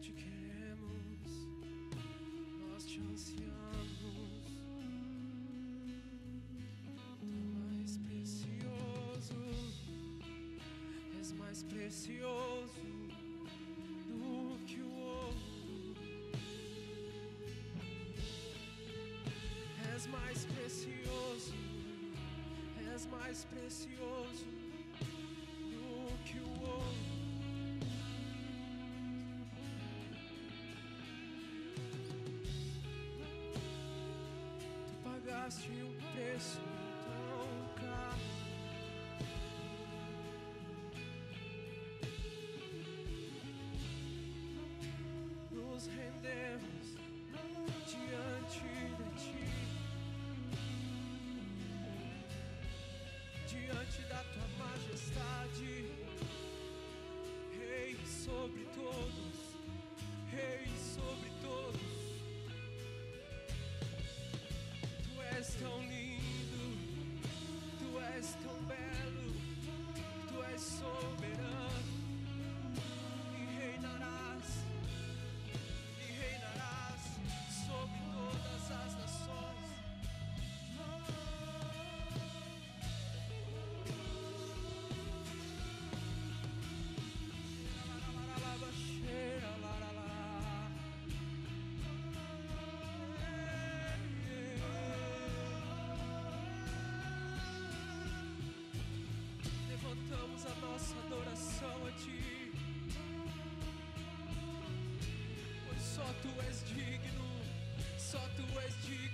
te queremos, nós te ansiamos. Tu mais precioso, és mais precioso do que o ouro. És mais precioso, és mais precioso pagaste um preço Ti, pois só Tu és digno, só Tu és digno.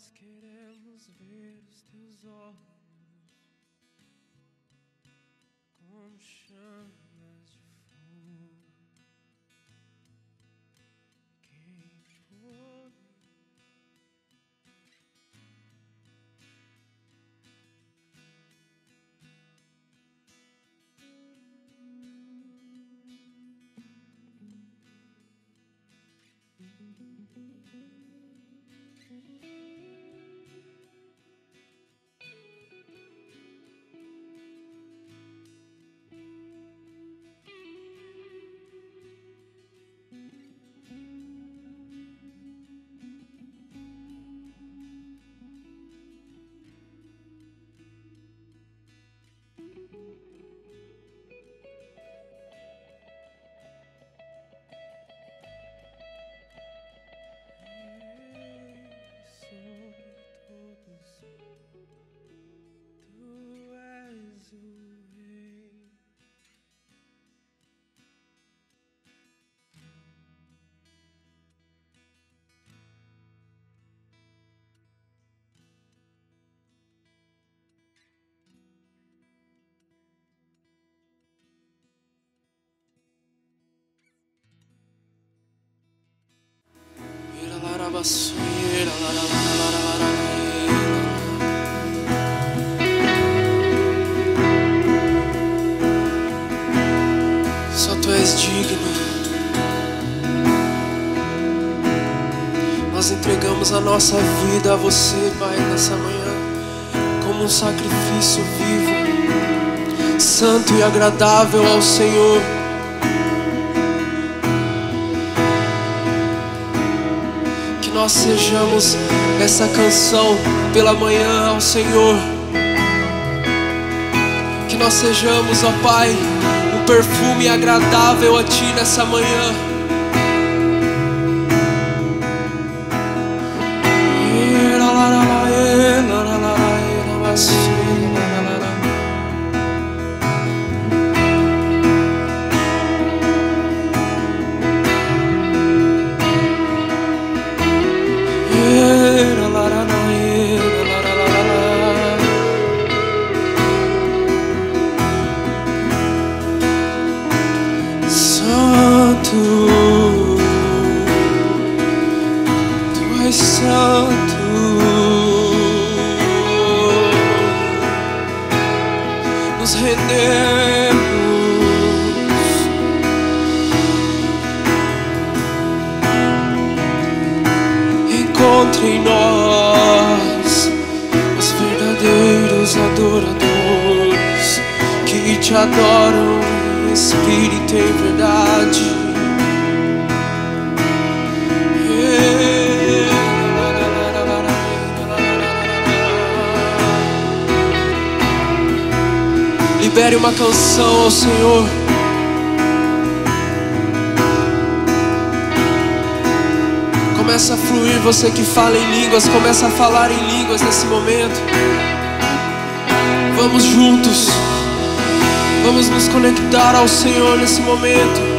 Nós queremos ver os teus olhos como chamas de fogo. Quem pode? You. Só tu és digno. Nós entregamos a nossa vida a você, Pai, nessa manhã, como um sacrifício vivo, santo e agradável ao Senhor. Nós sejamos essa canção pela manhã ao Senhor. Que nós sejamos, ó Pai, um perfume agradável a Ti nessa manhã. Que fala em línguas, começa a falar em línguas nesse momento. Vamos juntos. Vamos nos conectar ao Senhor nesse momento.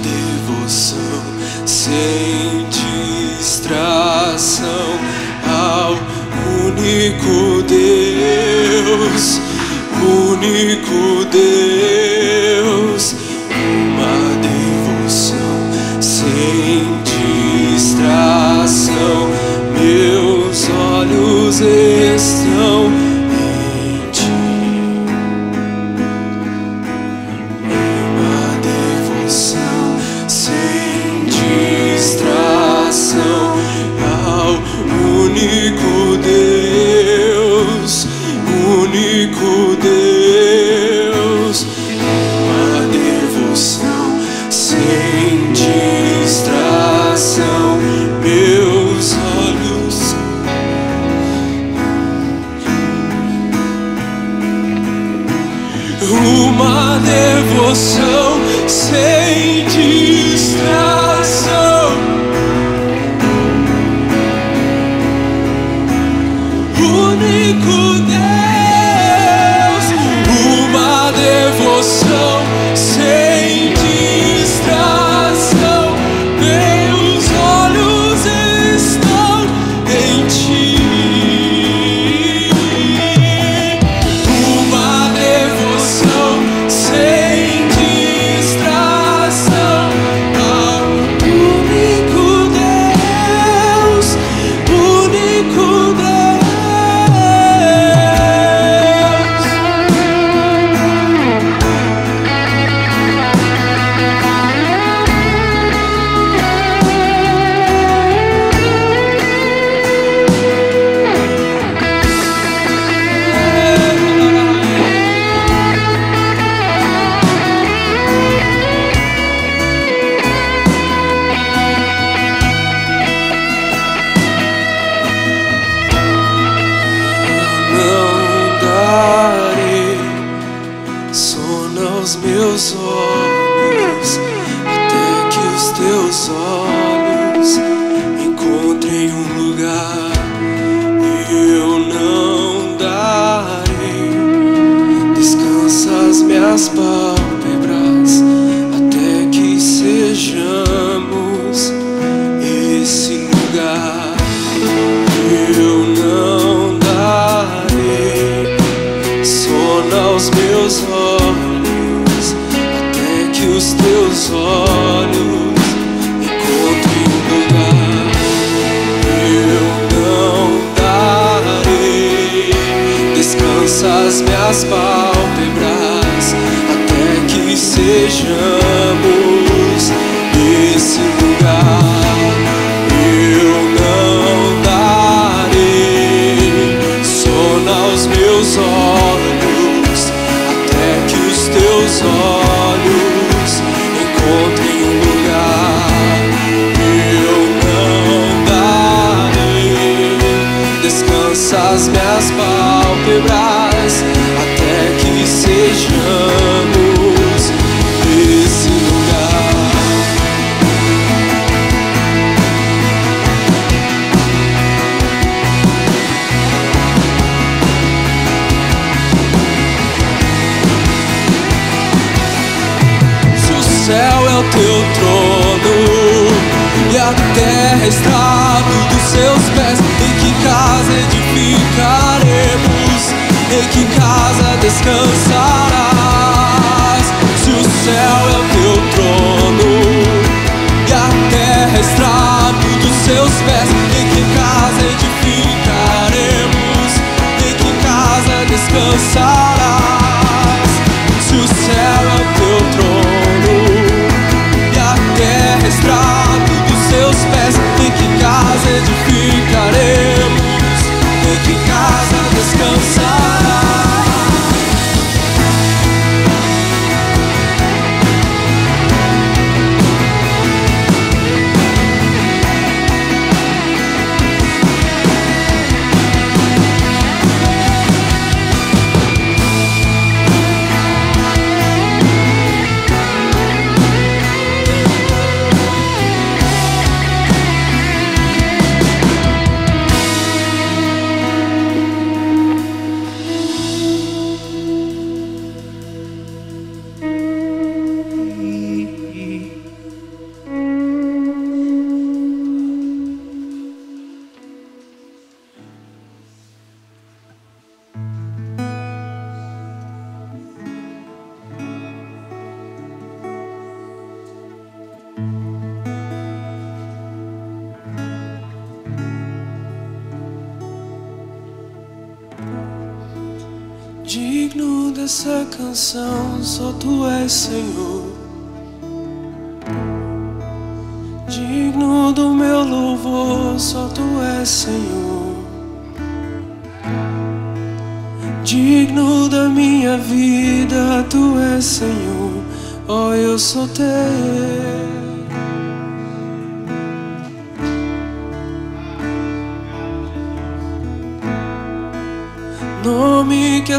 devoção sem distração ao único Deus, único Deus, uma devoção sem distração. Meus olhos estão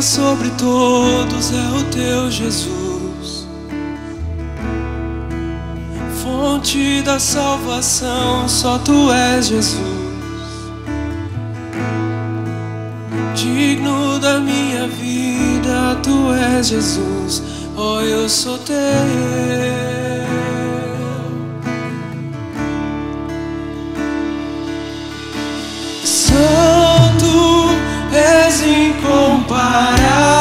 sobre todos é o teu Jesus, fonte da salvação, só tu és Jesus, digno da minha vida, tu és Jesus, oh, eu sou teu. parar.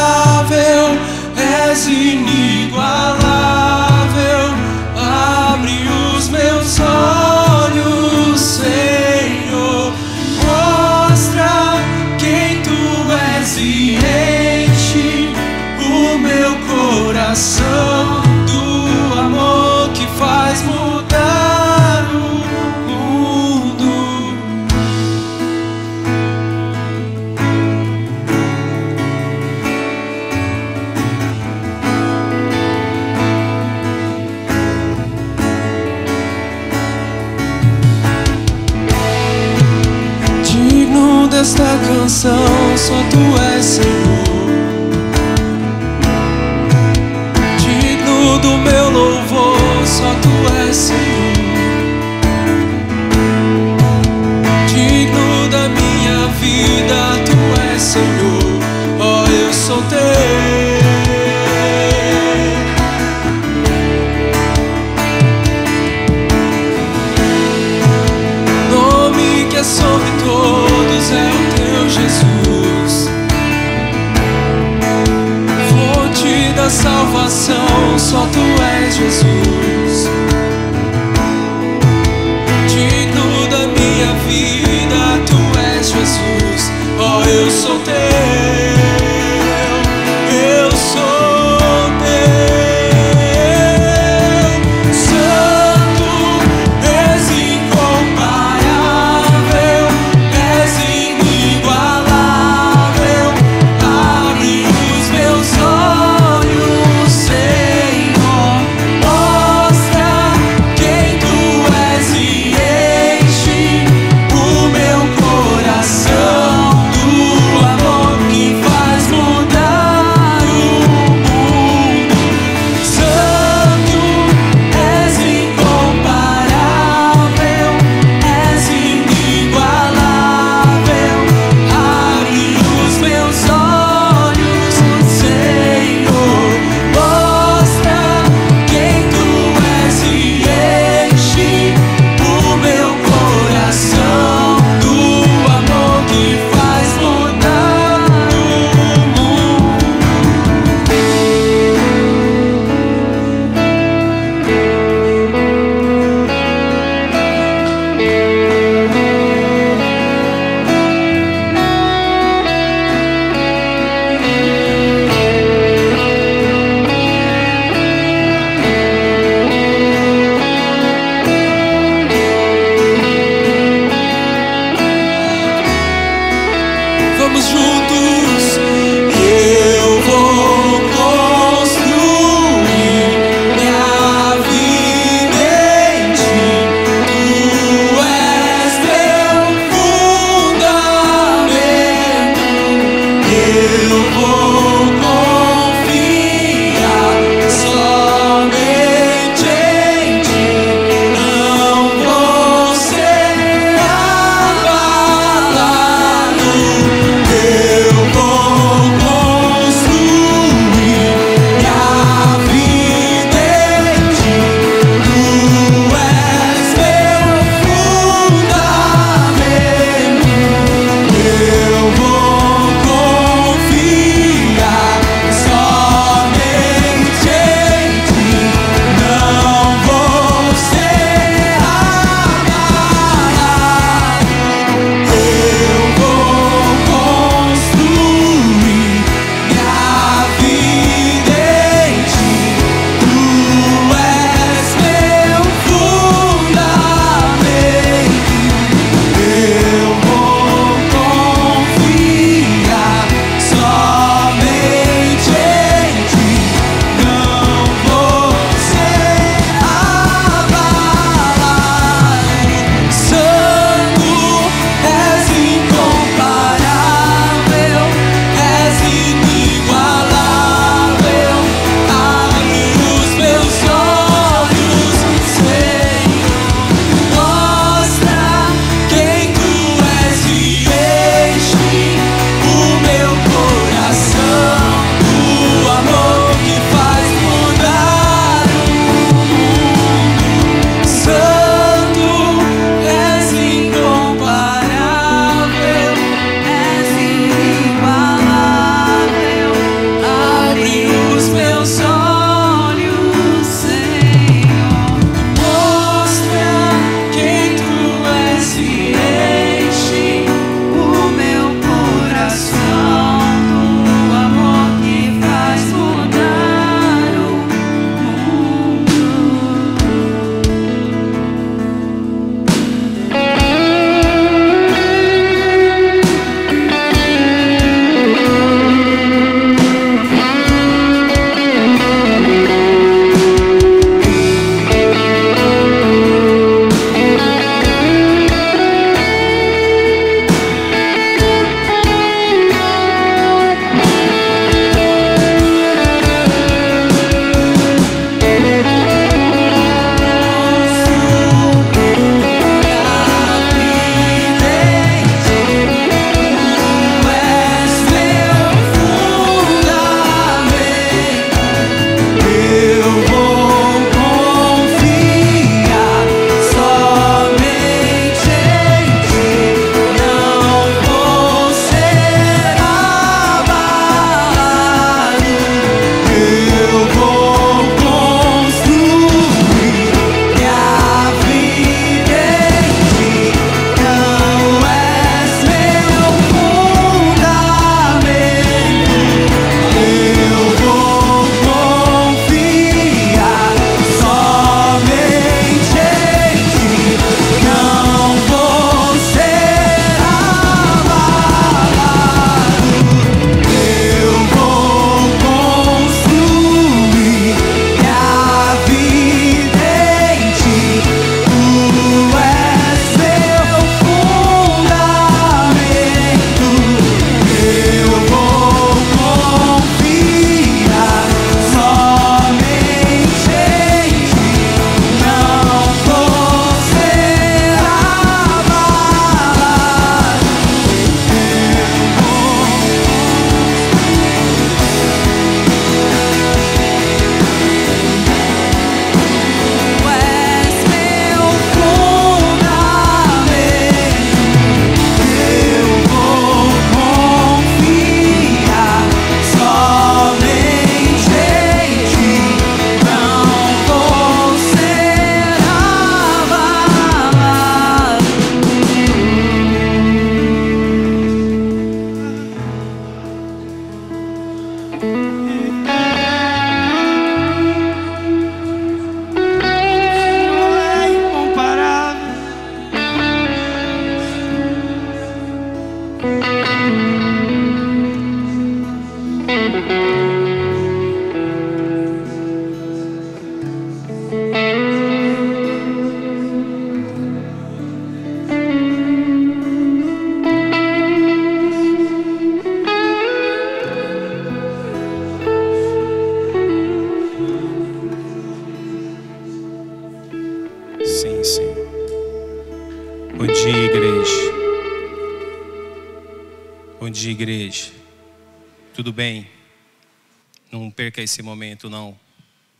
Esse momento, não.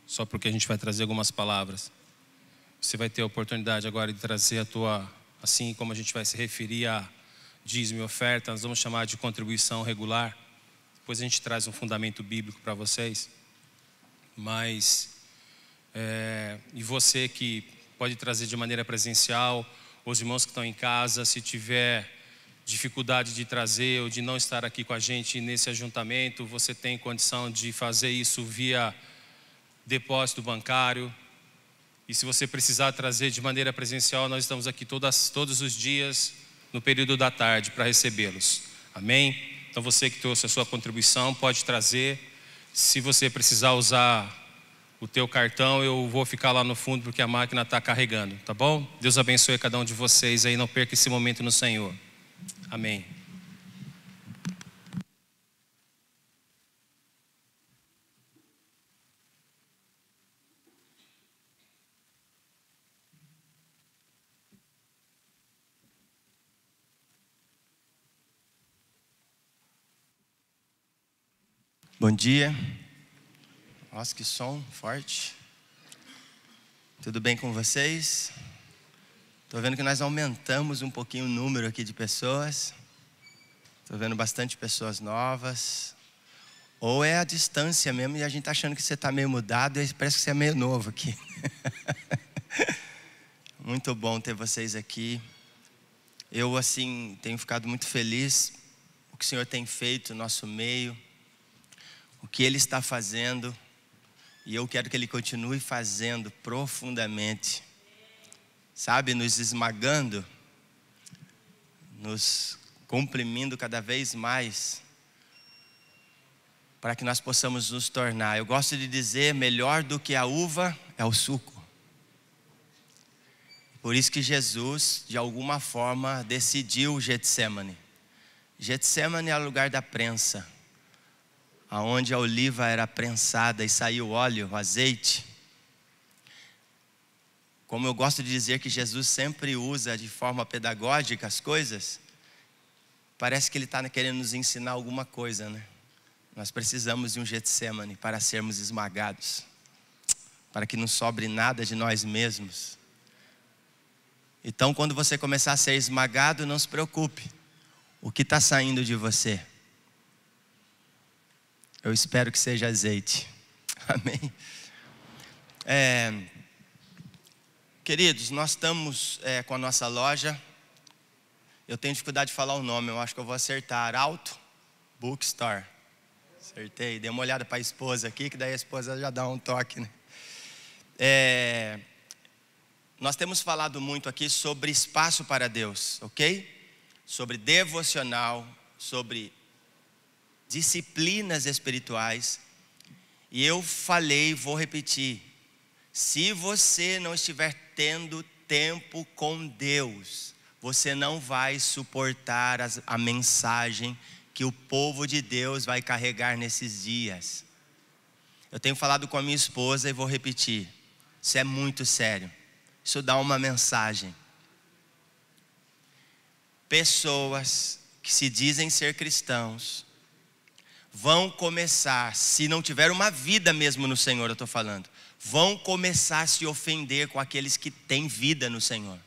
Só porque a gente vai trazer algumas palavras. Você vai ter a oportunidade agora de trazer a tua, assim como a gente vai se referir a dízimo e oferta, nós vamos chamar de contribuição regular. Depois a gente traz um fundamento bíblico para vocês. Mas, é, e você que pode trazer de maneira presencial, os irmãos que estão em casa, se tiver dificuldade de trazer ou de não estar aqui com a gente nesse ajuntamento, você tem condição de fazer isso via depósito bancário. E se você precisar trazer de maneira presencial, nós estamos aqui todas, todos os dias no período da tarde para recebê-los. Amém? Então você que trouxe a sua contribuição pode trazer. Se você precisar usar o teu cartão, eu vou ficar lá no fundo porque a máquina está carregando, tá bom? Deus abençoe cada um de vocês aí, não perca esse momento no Senhor. Amém. Bom dia. Nossa, que som forte. Tudo bem com vocês? Estou vendo que nós aumentamos um pouquinho o número aqui de pessoas. Estou vendo bastante pessoas novas. Ou é a distância mesmo e a gente está achando que você está meio mudado e parece que você é meio novo aqui. muito bom ter vocês aqui. Eu, assim, tenho ficado muito feliz o que o Senhor tem feito no nosso meio, o que Ele está fazendo. E eu quero que Ele continue fazendo profundamente. Sabe, nos esmagando, nos comprimindo cada vez mais, para que nós possamos nos tornar. Eu gosto de dizer: melhor do que a uva é o suco. Por isso que Jesus, de alguma forma, decidiu Getsemane. Getsemane é o lugar da prensa aonde a oliva era prensada e saiu óleo, o azeite. Como eu gosto de dizer que Jesus sempre usa de forma pedagógica as coisas, parece que ele está querendo nos ensinar alguma coisa, né? Nós precisamos de um Getsemane para sermos esmagados, para que não sobre nada de nós mesmos. Então, quando você começar a ser esmagado, não se preocupe. O que está saindo de você? Eu espero que seja azeite. Amém. É, queridos, nós estamos é, com a nossa loja. Eu tenho dificuldade de falar o nome, eu acho que eu vou acertar. Alto Bookstore. Acertei. Dei uma olhada para a esposa aqui, que daí a esposa já dá um toque. Né? É, nós temos falado muito aqui sobre espaço para Deus, ok? Sobre devocional, sobre disciplinas espirituais. E eu falei, vou repetir: se você não estiver tendo tempo com Deus, você não vai suportar as, a mensagem que o povo de Deus vai carregar nesses dias. Eu tenho falado com a minha esposa e vou repetir: isso é muito sério. Isso dá uma mensagem. Pessoas que se dizem ser cristãos, vão começar, se não tiver uma vida mesmo no Senhor, eu estou falando, vão começar a se ofender com aqueles que têm vida no Senhor.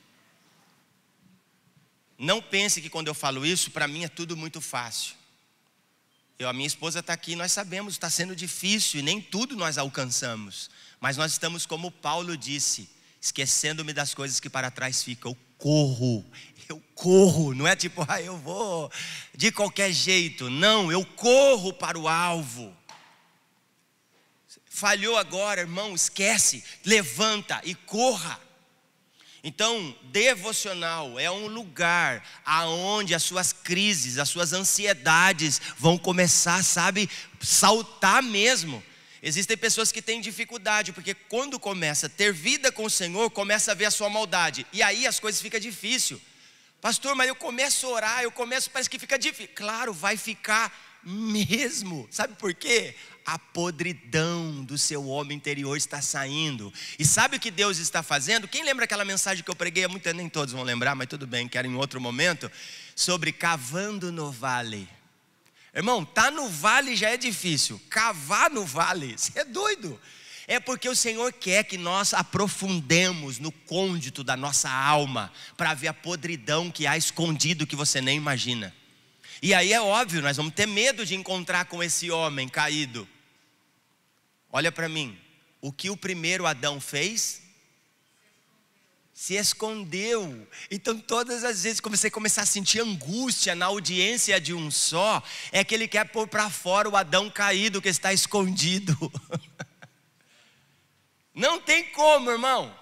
Não pense que quando eu falo isso, para mim é tudo muito fácil. Eu, a minha esposa está aqui, nós sabemos, está sendo difícil e nem tudo nós alcançamos. Mas nós estamos, como Paulo disse, esquecendo-me das coisas que para trás ficam. Eu corro, eu corro, não é tipo, ah, eu vou de qualquer jeito. Não, eu corro para o alvo. Falhou agora, irmão, esquece, levanta e corra. Então, devocional é um lugar aonde as suas crises, as suas ansiedades vão começar, sabe, saltar mesmo. Existem pessoas que têm dificuldade, porque quando começa a ter vida com o Senhor, começa a ver a sua maldade. E aí as coisas ficam difíceis. Pastor, mas eu começo a orar, eu começo, parece que fica difícil. Claro, vai ficar mesmo. Sabe por quê? A podridão do seu homem interior está saindo. E sabe o que Deus está fazendo? Quem lembra aquela mensagem que eu preguei? Muito, nem todos vão lembrar, mas tudo bem, quero em outro momento. Sobre cavando no vale. Irmão, tá no vale já é difícil. Cavar no vale, você é doido. É porque o Senhor quer que nós aprofundemos no côndito da nossa alma para ver a podridão que há escondido que você nem imagina. E aí é óbvio, nós vamos ter medo de encontrar com esse homem caído. Olha para mim, o que o primeiro Adão fez? Se escondeu. Então, todas as vezes que você começar a sentir angústia na audiência de um só, é que ele quer pôr para fora o Adão caído que está escondido. Não tem como, irmão.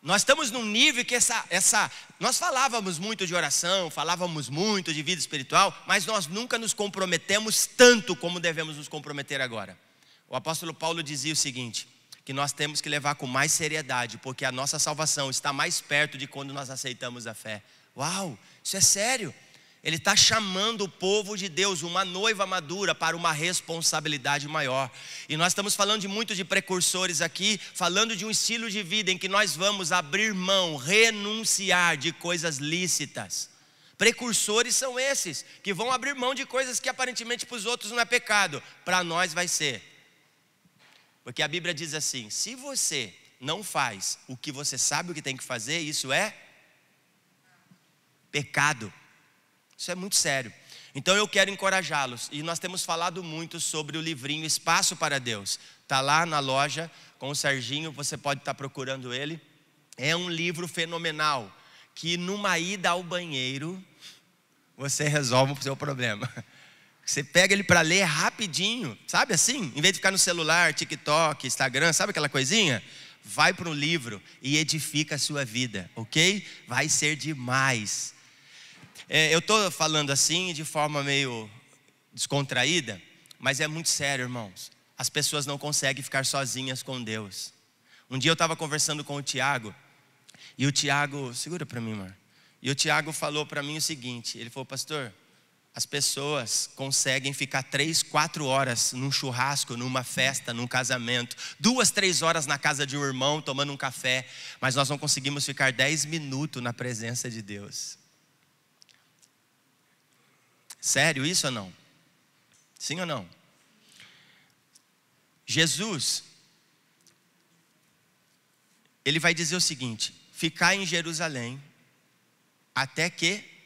Nós estamos num nível que essa, essa. Nós falávamos muito de oração, falávamos muito de vida espiritual, mas nós nunca nos comprometemos tanto como devemos nos comprometer agora. O apóstolo Paulo dizia o seguinte: que nós temos que levar com mais seriedade, porque a nossa salvação está mais perto de quando nós aceitamos a fé. Uau, isso é sério. Ele está chamando o povo de Deus, uma noiva madura, para uma responsabilidade maior. E nós estamos falando de muitos de precursores aqui, falando de um estilo de vida em que nós vamos abrir mão, renunciar de coisas lícitas. Precursores são esses, que vão abrir mão de coisas que aparentemente para os outros não é pecado, para nós vai ser. Porque a Bíblia diz assim: se você não faz o que você sabe o que tem que fazer, isso é pecado. Isso é muito sério. Então eu quero encorajá-los. E nós temos falado muito sobre o livrinho Espaço para Deus. Está lá na loja com o Serginho, você pode estar tá procurando ele. É um livro fenomenal. Que numa ida ao banheiro, você resolve o seu problema. Você pega ele para ler rapidinho, sabe assim? Em vez de ficar no celular, TikTok, Instagram, sabe aquela coisinha? Vai para um livro e edifica a sua vida, ok? Vai ser demais. É, eu estou falando assim de forma meio descontraída, mas é muito sério, irmãos. As pessoas não conseguem ficar sozinhas com Deus. Um dia eu estava conversando com o Tiago, e o Tiago, segura para mim, amor. E o Tiago falou para mim o seguinte: ele falou, pastor, as pessoas conseguem ficar três, quatro horas num churrasco, numa festa, num casamento, duas, três horas na casa de um irmão tomando um café, mas nós não conseguimos ficar dez minutos na presença de Deus. Sério isso ou não? Sim ou não? Jesus, ele vai dizer o seguinte: ficar em Jerusalém até que.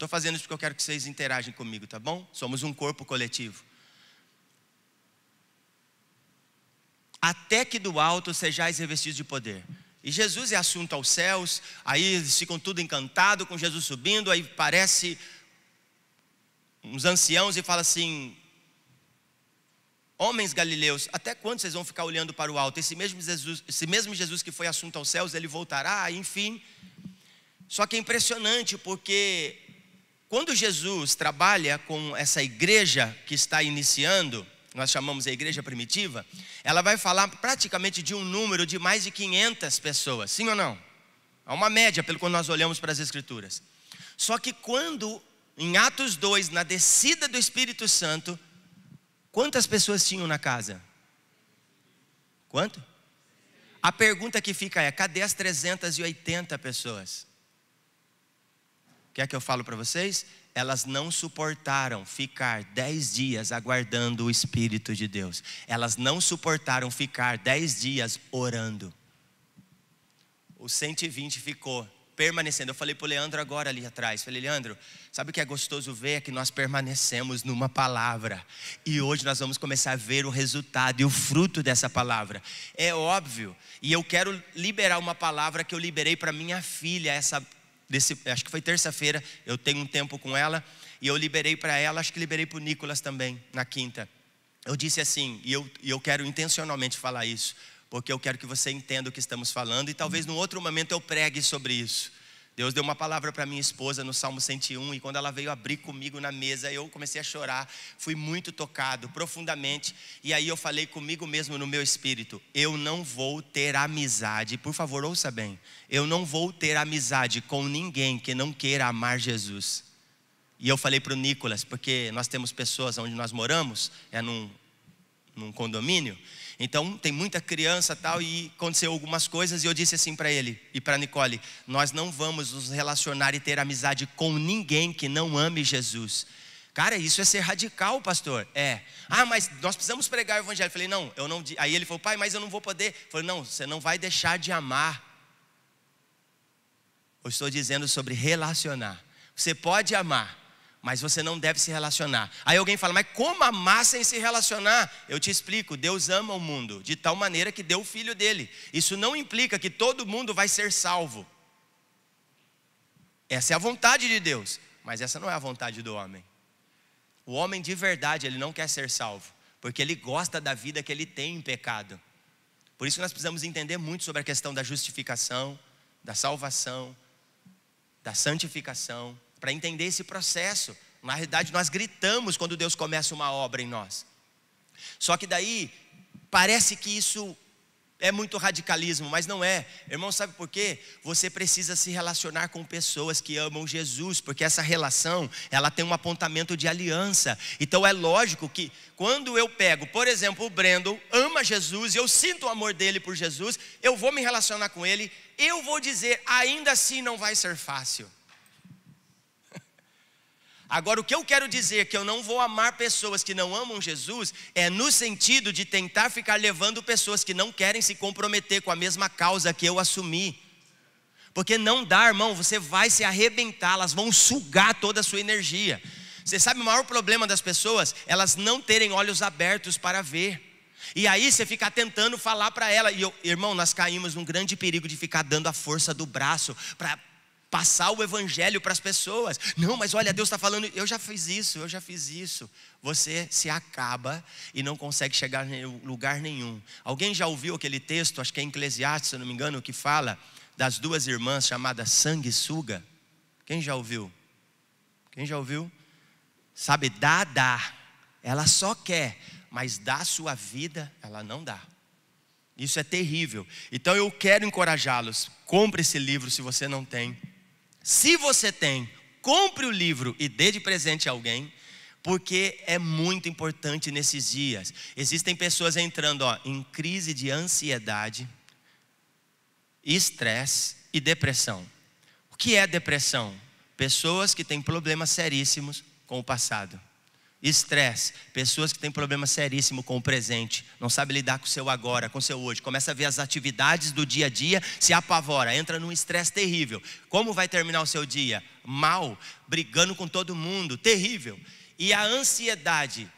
Estou fazendo isso porque eu quero que vocês interagem comigo, tá bom? Somos um corpo coletivo. Até que do alto sejais revestidos de poder. E Jesus é assunto aos céus, aí eles ficam tudo encantados com Jesus subindo, aí parece uns anciãos e fala assim: Homens galileus, até quando vocês vão ficar olhando para o alto? Esse mesmo Jesus, esse mesmo Jesus que foi assunto aos céus, ele voltará, enfim. Só que é impressionante porque quando Jesus trabalha com essa igreja que está iniciando, nós chamamos a igreja primitiva, ela vai falar praticamente de um número de mais de 500 pessoas, sim ou não? Há uma média pelo quando nós olhamos para as escrituras. Só que quando em Atos 2, na descida do Espírito Santo, quantas pessoas tinham na casa? Quanto? A pergunta que fica é: cadê as 380 pessoas? Quer que eu falo para vocês? Elas não suportaram ficar dez dias aguardando o Espírito de Deus. Elas não suportaram ficar dez dias orando. O 120 ficou permanecendo. Eu falei para o Leandro agora ali atrás. Falei, Leandro, sabe o que é gostoso ver? É que nós permanecemos numa palavra. E hoje nós vamos começar a ver o resultado e o fruto dessa palavra. É óbvio. E eu quero liberar uma palavra que eu liberei para minha filha, essa, desse, acho que foi terça-feira. Eu tenho um tempo com ela. E eu liberei para ela, acho que liberei para o Nicolas também, na quinta. Eu disse assim, e eu, e eu quero intencionalmente falar isso porque eu quero que você entenda o que estamos falando e talvez num outro momento eu pregue sobre isso. Deus deu uma palavra para minha esposa no Salmo 101 e quando ela veio abrir comigo na mesa, eu comecei a chorar, fui muito tocado profundamente e aí eu falei comigo mesmo no meu espírito: eu não vou ter amizade, por favor, ouça bem, eu não vou ter amizade com ninguém que não queira amar Jesus. E eu falei para o Nicolas, porque nós temos pessoas onde nós moramos, é num, num condomínio, então tem muita criança tal, e aconteceu algumas coisas, e eu disse assim para ele e para Nicole: nós não vamos nos relacionar e ter amizade com ninguém que não ame Jesus. Cara, isso é ser radical, pastor. É. Ah, mas nós precisamos pregar o evangelho. Eu falei, não, eu não. Aí ele falou, pai, mas eu não vou poder. Eu falei, não, você não vai deixar de amar. Eu estou dizendo sobre relacionar. Você pode amar, mas você não deve se relacionar. Aí alguém fala, mas como amar sem se relacionar? Eu te explico: Deus ama o mundo de tal maneira que deu o filho dele. Isso não implica que todo mundo vai ser salvo. Essa é a vontade de Deus, mas essa não é a vontade do homem. O homem de verdade, ele não quer ser salvo, porque ele gosta da vida que ele tem em pecado. Por isso nós precisamos entender muito sobre a questão da justificação, da salvação, da santificação, para entender esse processo. Na realidade, nós gritamos quando Deus começa uma obra em nós. Só que daí parece que isso é muito radicalismo, mas não é. Irmão, sabe por quê? Você precisa se relacionar com pessoas que amam Jesus, porque essa relação, ela tem um apontamento de aliança. Então é lógico que quando eu pego, por exemplo, o Brandon ama Jesus, eu sinto o amor dele por Jesus, eu vou me relacionar com ele, eu vou dizer, ainda assim não vai ser fácil. Agora, o que eu quero dizer que eu não vou amar pessoas que não amam Jesus é no sentido de tentar ficar levando pessoas que não querem se comprometer com a mesma causa que eu assumi. Porque não dá, irmão, você vai se arrebentar, elas vão sugar toda a sua energia. Você sabe o maior problema das pessoas? Elas não terem olhos abertos para ver. E aí você fica tentando falar para ela. E eu, irmão, nós caímos num grande perigo de ficar dando a força do braço para passar o evangelho para as pessoas. Não, mas olha, Deus está falando, eu já fiz isso, eu já fiz isso. Você se acaba e não consegue chegar em lugar nenhum. Alguém já ouviu aquele texto, acho que é Eclesiastes, se não me engano, que fala das duas irmãs chamadas sanguessuga? Quem já ouviu? Quem já ouviu? Sabe, dá, dá. Ela só quer, mas dá sua vida, ela não dá. Isso é terrível. Então eu quero encorajá-los. Compre esse livro se você não tem. Se você tem, compre o livro e dê de presente a alguém, porque é muito importante nesses dias. Existem pessoas entrando ó, em crise de ansiedade, estresse e depressão. O que é depressão? Pessoas que têm problemas seríssimos com o passado. Estresse, pessoas que têm problema seríssimo com o presente, não sabe lidar com o seu agora, com o seu hoje, começa a ver as atividades do dia a dia, se apavora, entra num estresse terrível. Como vai terminar o seu dia? Mal, brigando com todo mundo, terrível. E a ansiedade,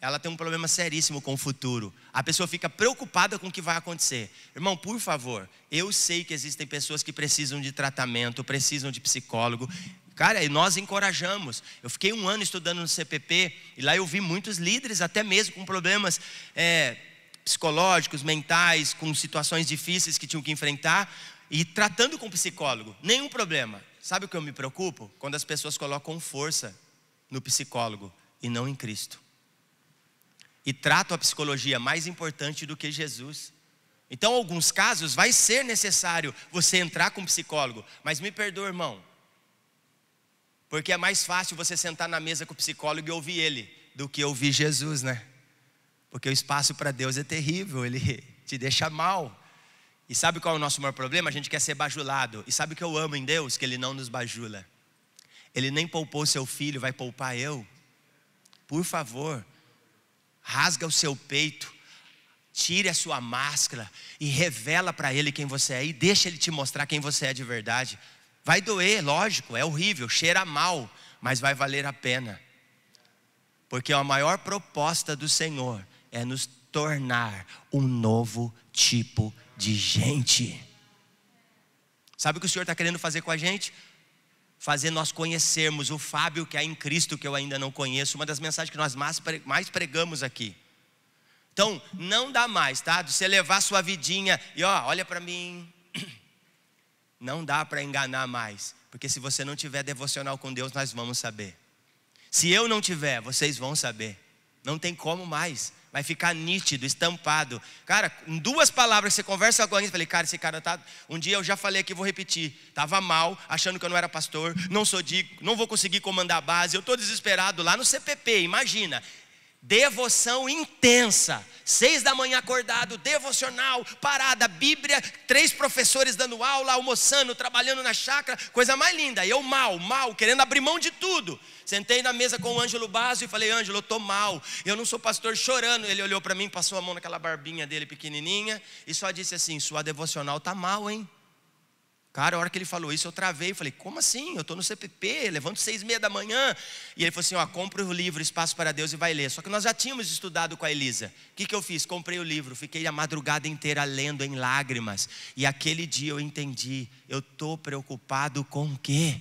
ela tem um problema seríssimo com o futuro. A pessoa fica preocupada com o que vai acontecer. Irmão, por favor, eu sei que existem pessoas que precisam de tratamento, precisam de psicólogo. Cara, e nós encorajamos. Eu fiquei um ano estudando no CPP e lá eu vi muitos líderes, até mesmo com problemas é, psicológicos, mentais, com situações difíceis que tinham que enfrentar e tratando com psicólogo. Nenhum problema. Sabe o que eu me preocupo? Quando as pessoas colocam força no psicólogo e não em Cristo. E tratam a psicologia mais importante do que Jesus. Então, em alguns casos, vai ser necessário você entrar com um psicólogo. Mas me perdoa, irmão. Porque é mais fácil você sentar na mesa com o psicólogo e ouvir ele do que ouvir Jesus, né? Porque o espaço para Deus é terrível, ele te deixa mal. E sabe qual é o nosso maior problema? A gente quer ser bajulado. E sabe o que eu amo em Deus? Que Ele não nos bajula. Ele nem poupou seu filho, vai poupar eu. Por favor, rasga o seu peito, tire a sua máscara e revela para Ele quem você é. E deixa Ele te mostrar quem você é de verdade. Vai doer, lógico, é horrível, cheira mal, mas vai valer a pena. Porque a maior proposta do Senhor é nos tornar um novo tipo de gente. Sabe o que o Senhor está querendo fazer com a gente? Fazer nós conhecermos o Fábio que há em Cristo, que eu ainda não conheço, uma das mensagens que nós mais pregamos aqui. Então, não dá mais, tá? De você levar sua vidinha e ó, olha para mim, não dá para enganar mais, porque se você não tiver devocional com Deus, nós vamos saber. Se eu não tiver, vocês vão saber. Não tem como mais. Vai ficar nítido, estampado. Cara, em duas palavras você conversa com alguém, falei, cara, esse cara tá. Um dia eu já falei aqui, vou repetir. Tava mal, achando que eu não era pastor, não sou digo, não vou conseguir comandar a base. Eu tô desesperado lá no CPP, imagina. Devoção intensa. Seis da manhã acordado, devocional, parada, Bíblia, três professores dando aula, almoçando, trabalhando na chácara, coisa mais linda. Eu mal, mal, querendo abrir mão de tudo. Sentei na mesa com o Ângelo Basso e falei: Ângelo, eu tô mal. Eu não sou pastor chorando. Ele olhou para mim, passou a mão naquela barbinha dele pequenininha e só disse assim: Sua devocional tá mal, hein? Cara, a hora que ele falou isso, eu travei. Falei, como assim? Eu estou no CPP, levanto seis e meia da manhã. E ele falou assim: ó, compra o livro Espaço para Deus e vai ler. Só que nós já tínhamos estudado com a Elisa. O que, que eu fiz? Comprei o livro, fiquei a madrugada inteira lendo em lágrimas. E aquele dia eu entendi: eu estou preocupado com o quê?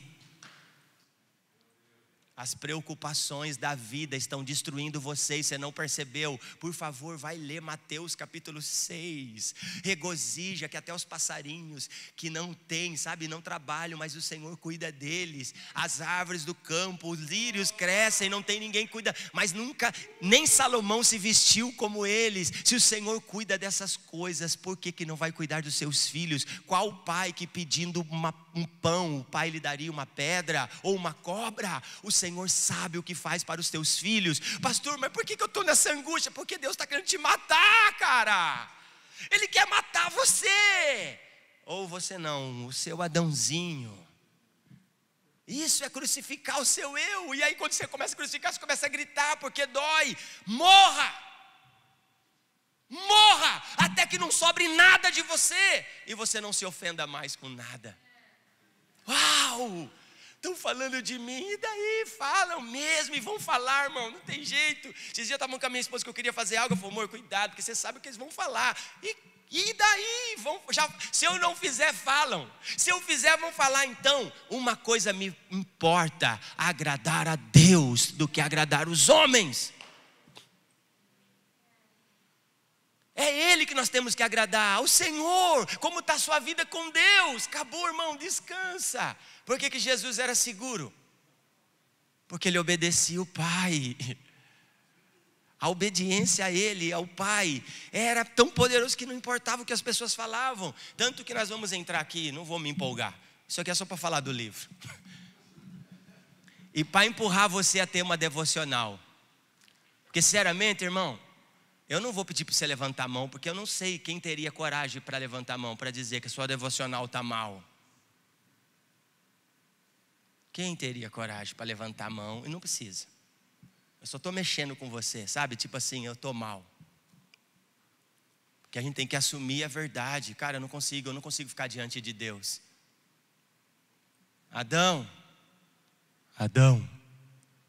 As preocupações da vida estão destruindo você e você não percebeu. Por favor, vai ler Mateus capítulo 6. Regozija que até os passarinhos que não têm, sabe, não trabalham, mas o Senhor cuida deles. As árvores do campo, os lírios crescem, não tem ninguém cuida, mas nunca nem Salomão se vestiu como eles. Se o Senhor cuida dessas coisas, por que que não vai cuidar dos seus filhos? Qual pai que pedindo uma, um pão, o pai lhe daria uma pedra ou uma cobra? O Senhor Senhor sabe o que faz para os teus filhos. Pastor, mas por que, eu estou nessa angústia? Porque Deus está querendo te matar, cara. Ele quer matar você. Ou você não, o seu Adãozinho. Isso é crucificar o seu eu. E aí, quando você começa a crucificar, você começa a gritar porque dói. Morra! Morra! Até que não sobre nada de você. E você não se ofenda mais com nada. Uau! Estão falando de mim, e daí? Falam mesmo, e vão falar, irmão, não tem jeito. Esses dias eu estava com a minha esposa que eu queria fazer algo, eu falei, amor, cuidado, porque você sabe o que eles vão falar. E, e daí? Vão, já, se eu não fizer, falam. Se eu fizer, vão falar. Então, uma coisa me importa: agradar a Deus do que agradar os homens. É Ele que nós temos que agradar, ao Senhor. Como está a sua vida com Deus? Acabou, irmão, descansa. Por que, que Jesus era seguro? Porque ele obedecia o Pai. A obediência a Ele, ao Pai, era tão poderoso que não importava o que as pessoas falavam. Tanto que nós vamos entrar aqui, não vou me empolgar. Isso aqui é só para falar do livro. E para empurrar você a ter uma devocional. Porque, sinceramente, irmão, eu não vou pedir para você levantar a mão, porque eu não sei quem teria coragem para levantar a mão para dizer que a sua devocional está mal. Quem teria coragem para levantar a mão? E não precisa. Eu só estou mexendo com você, sabe? Tipo assim, eu estou mal. Porque a gente tem que assumir a verdade. Cara, eu não consigo, eu não consigo ficar diante de Deus. Adão, Adão,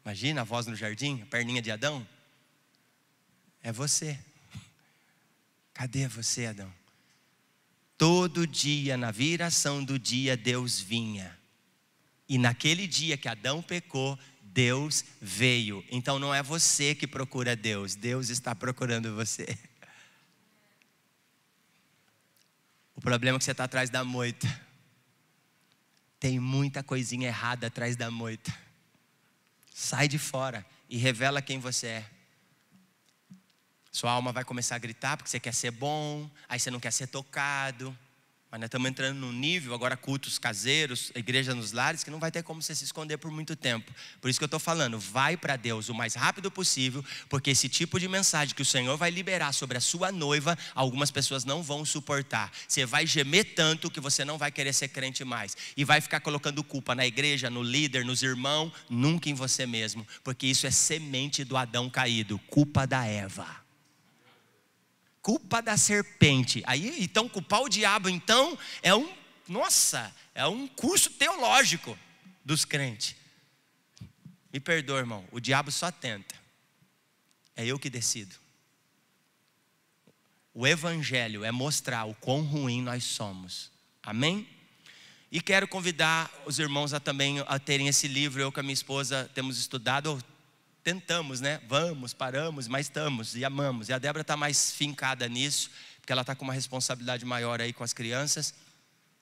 imagina a voz no jardim, a perninha de Adão. É você. Cadê você, Adão? Todo dia, na viração do dia, Deus vinha. E naquele dia que Adão pecou, Deus veio. Então não é você que procura Deus, Deus está procurando você. O problema é que você está atrás da moita. Tem muita coisinha errada atrás da moita. Sai de fora e revela quem você é. Sua alma vai começar a gritar porque você quer ser bom, aí você não quer ser tocado. Mas nós estamos entrando num nível, agora cultos caseiros, igreja nos lares, que não vai ter como você se esconder por muito tempo. Por isso que eu estou falando, vai para Deus o mais rápido possível, porque esse tipo de mensagem que o Senhor vai liberar sobre a sua noiva, algumas pessoas não vão suportar. Você vai gemer tanto que você não vai querer ser crente mais. E vai ficar colocando culpa na igreja, no líder, nos irmãos, nunca em você mesmo. Porque isso é semente do Adão caído, culpa da Eva culpa da serpente. Aí, então, culpar o diabo, então, é um, nossa, é um curso teológico dos crentes. Me perdoa, irmão, o diabo só tenta. É eu que decido. O evangelho é mostrar o quão ruim nós somos. Amém? E quero convidar os irmãos a também a terem esse livro. Eu com a minha esposa temos estudado, tentamos, né? Vamos, paramos, mas estamos e amamos. E a Débora está mais fincada nisso, porque ela está com uma responsabilidade maior aí com as crianças.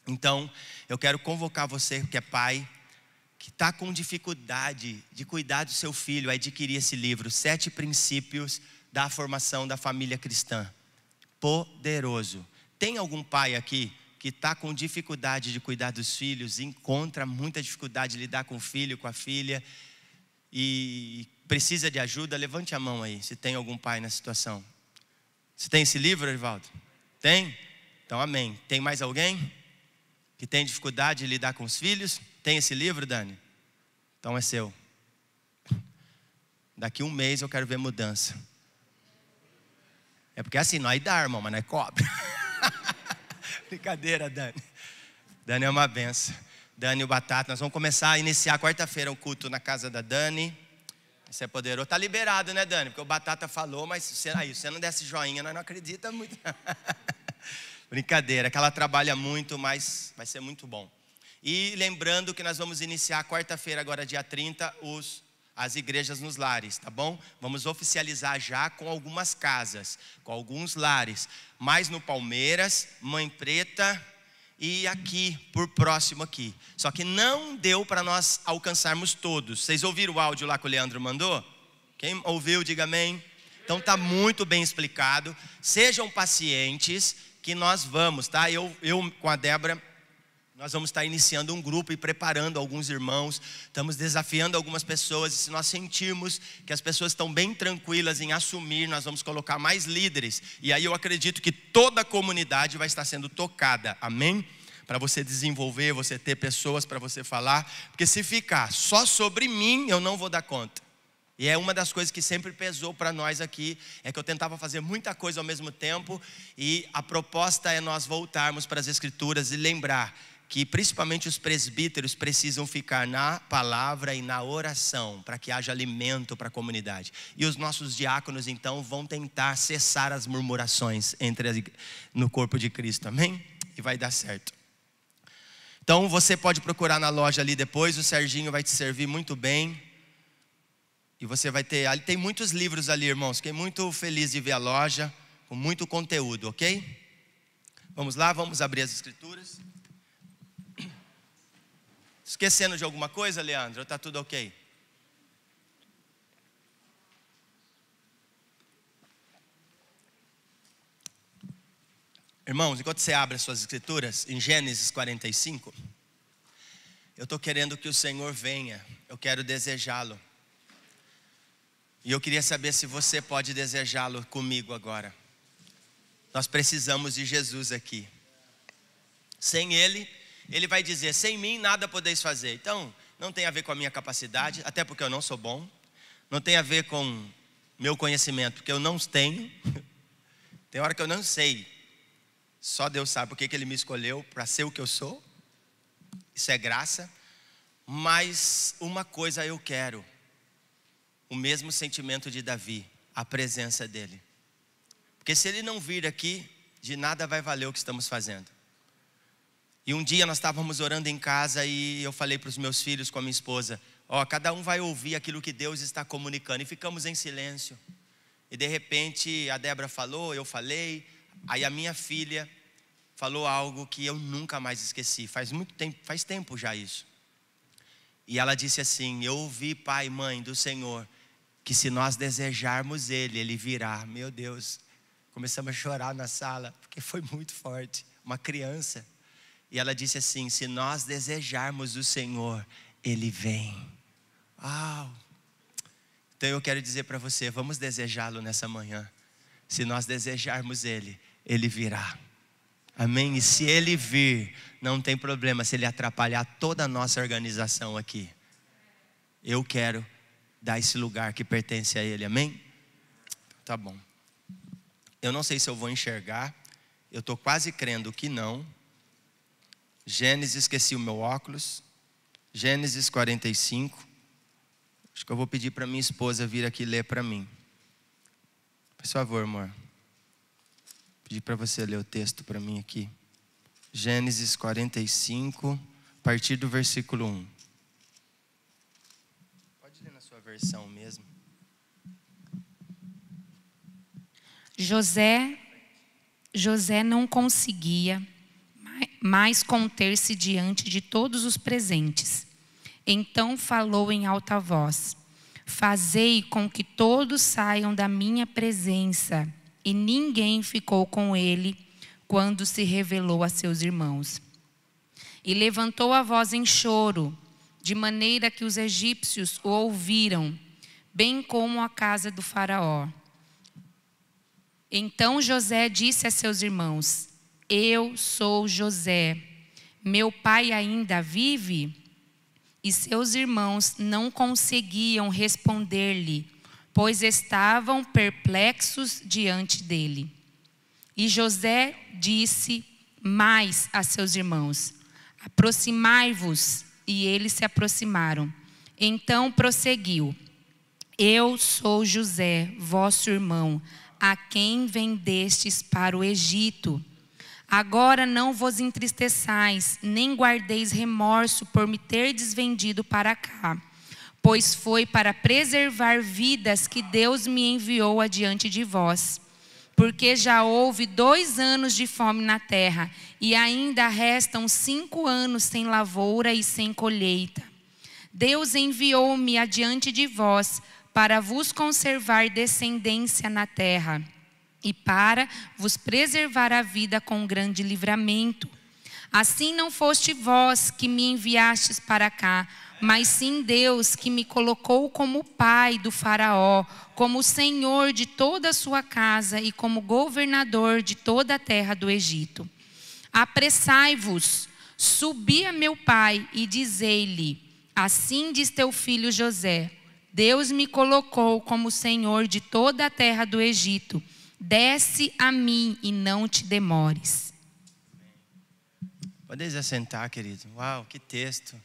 Então, eu quero convocar você que é pai, que está com dificuldade de cuidar do seu filho, a adquirir esse livro, Sete Princípios da Formação da Família Cristã. Poderoso. Tem algum pai aqui que está com dificuldade de cuidar dos filhos, encontra muita dificuldade de lidar com o filho, com a filha, e precisa de ajuda? Levante a mão aí, se tem algum pai na situação. Você tem esse livro, Erivaldo? Tem? Então, amém. Tem mais alguém que tem dificuldade de lidar com os filhos? Tem esse livro, Dani? Então é seu. Daqui um mês eu quero ver mudança. É porque assim, nós dá, irmão, mas nós cobra. Brincadeira, Dani. Dani é uma benção. Dani o Batata, nós vamos começar a iniciar quarta-feira o culto na casa da Dani. Isso é poderoso. Tá liberado, né, Dani? Porque o Batata falou, mas se aí, você não desse joinha, nós não acredita muito. Brincadeira, que ela trabalha muito, mas vai ser muito bom. E lembrando que nós vamos iniciar quarta-feira, agora dia 30, os, as igrejas nos lares, tá bom? Vamos oficializar já com algumas casas, com alguns lares. Mais no Palmeiras, Mãe Preta e aqui, por próximo aqui. Só que não deu para nós alcançarmos todos. Vocês ouviram o áudio lá que o Leandro mandou? Quem ouviu, diga amém. Então tá muito bem explicado. Sejam pacientes que nós vamos, tá? Eu, eu com a Débora, nós vamos estar iniciando um grupo e preparando alguns irmãos, estamos desafiando algumas pessoas, e se nós sentirmos que as pessoas estão bem tranquilas em assumir, nós vamos colocar mais líderes, e aí eu acredito que toda a comunidade vai estar sendo tocada, amém? Para você desenvolver, você ter pessoas para você falar, porque se ficar só sobre mim, eu não vou dar conta. E é uma das coisas que sempre pesou para nós aqui, é que eu tentava fazer muita coisa ao mesmo tempo, e a proposta é nós voltarmos para as Escrituras e lembrar que principalmente os presbíteros precisam ficar na palavra e na oração, para que haja alimento para a comunidade. E os nossos diáconos então vão tentar cessar as murmurações entre no corpo de Cristo, amém? E vai dar certo. Então você pode procurar na loja ali depois, o Serginho vai te servir muito bem. E você vai ter, ali tem muitos livros ali, irmãos. Fiquei muito feliz de ver a loja com muito conteúdo, ok? Vamos lá, vamos abrir as escrituras. Esquecendo de alguma coisa, Leandro? Está tudo ok? Irmãos, enquanto você abre as suas escrituras, em Gênesis 45, eu estou querendo que o Senhor venha, eu quero desejá-lo. E eu queria saber se você pode desejá-lo comigo agora. Nós precisamos de Jesus aqui. Sem Ele, Ele vai dizer: sem mim nada podeis fazer. Então, não tem a ver com a minha capacidade, até porque eu não sou bom. Não tem a ver com meu conhecimento, porque eu não tenho. Tem hora que eu não sei. Só Deus sabe porque que Ele me escolheu para ser o que eu sou. Isso é graça. Mas uma coisa eu quero o mesmo sentimento de Davi, a presença dele. Porque se ele não vir aqui, de nada vai valer o que estamos fazendo. E um dia nós estávamos orando em casa e eu falei para os meus filhos com a minha esposa: Ó, oh, cada um vai ouvir aquilo que Deus está comunicando. E ficamos em silêncio. E de repente a Débora falou, eu falei, aí a minha filha falou algo que eu nunca mais esqueci. Faz muito tempo, faz tempo já isso. E ela disse assim: Eu ouvi, pai e mãe do Senhor, que se nós desejarmos Ele, Ele virá. Meu Deus, começamos a chorar na sala, porque foi muito forte. Uma criança. E ela disse assim: se nós desejarmos o Senhor, Ele vem. Uau! Então eu quero dizer para você: vamos desejá-lo nessa manhã. Se nós desejarmos Ele, Ele virá. Amém? E se Ele vir, não tem problema se Ele atrapalhar toda a nossa organização aqui. Eu quero dar esse lugar que pertence a Ele, amém? Tá bom. Eu não sei se eu vou enxergar, eu estou quase crendo que não. Gênesis, esqueci o meu óculos. Gênesis 45. Acho que eu vou pedir para minha esposa vir aqui ler para mim. Por favor, amor. Pedir para você ler o texto para mim aqui. Gênesis 45, a partir do versículo 1 versão mesmo. José José não conseguia mais conter-se diante de todos os presentes. Então falou em alta voz: Fazei com que todos saiam da minha presença. E ninguém ficou com ele quando se revelou a seus irmãos. E levantou a voz em choro, de maneira que os egípcios o ouviram, bem como a casa do Faraó. Então José disse a seus irmãos: Eu sou José, meu pai ainda vive? E seus irmãos não conseguiam responder-lhe, pois estavam perplexos diante dele. E José disse mais a seus irmãos: Aproximai-vos. E eles se aproximaram. Então prosseguiu: Eu sou José, vosso irmão, a quem vendestes para o Egito. Agora não vos entristeçais, nem guardeis remorso por me terdes vendido para cá, pois foi para preservar vidas que Deus me enviou adiante de vós. Porque já houve dois anos de fome na terra, e ainda restam cinco anos sem lavoura e sem colheita. Deus enviou-me adiante de vós para vos conservar descendência na terra e para vos preservar a vida com grande livramento. Assim não foste vós que me enviastes para cá, mas sim Deus que me colocou como pai do Faraó, como senhor de toda a sua casa e como governador de toda a terra do Egito. Apressai-vos, subi a meu pai e dizei-lhe: Assim diz teu filho José: Deus me colocou como senhor de toda a terra do Egito Desce a mim e não te demores. Pode assentar, querido. Uau, que texto.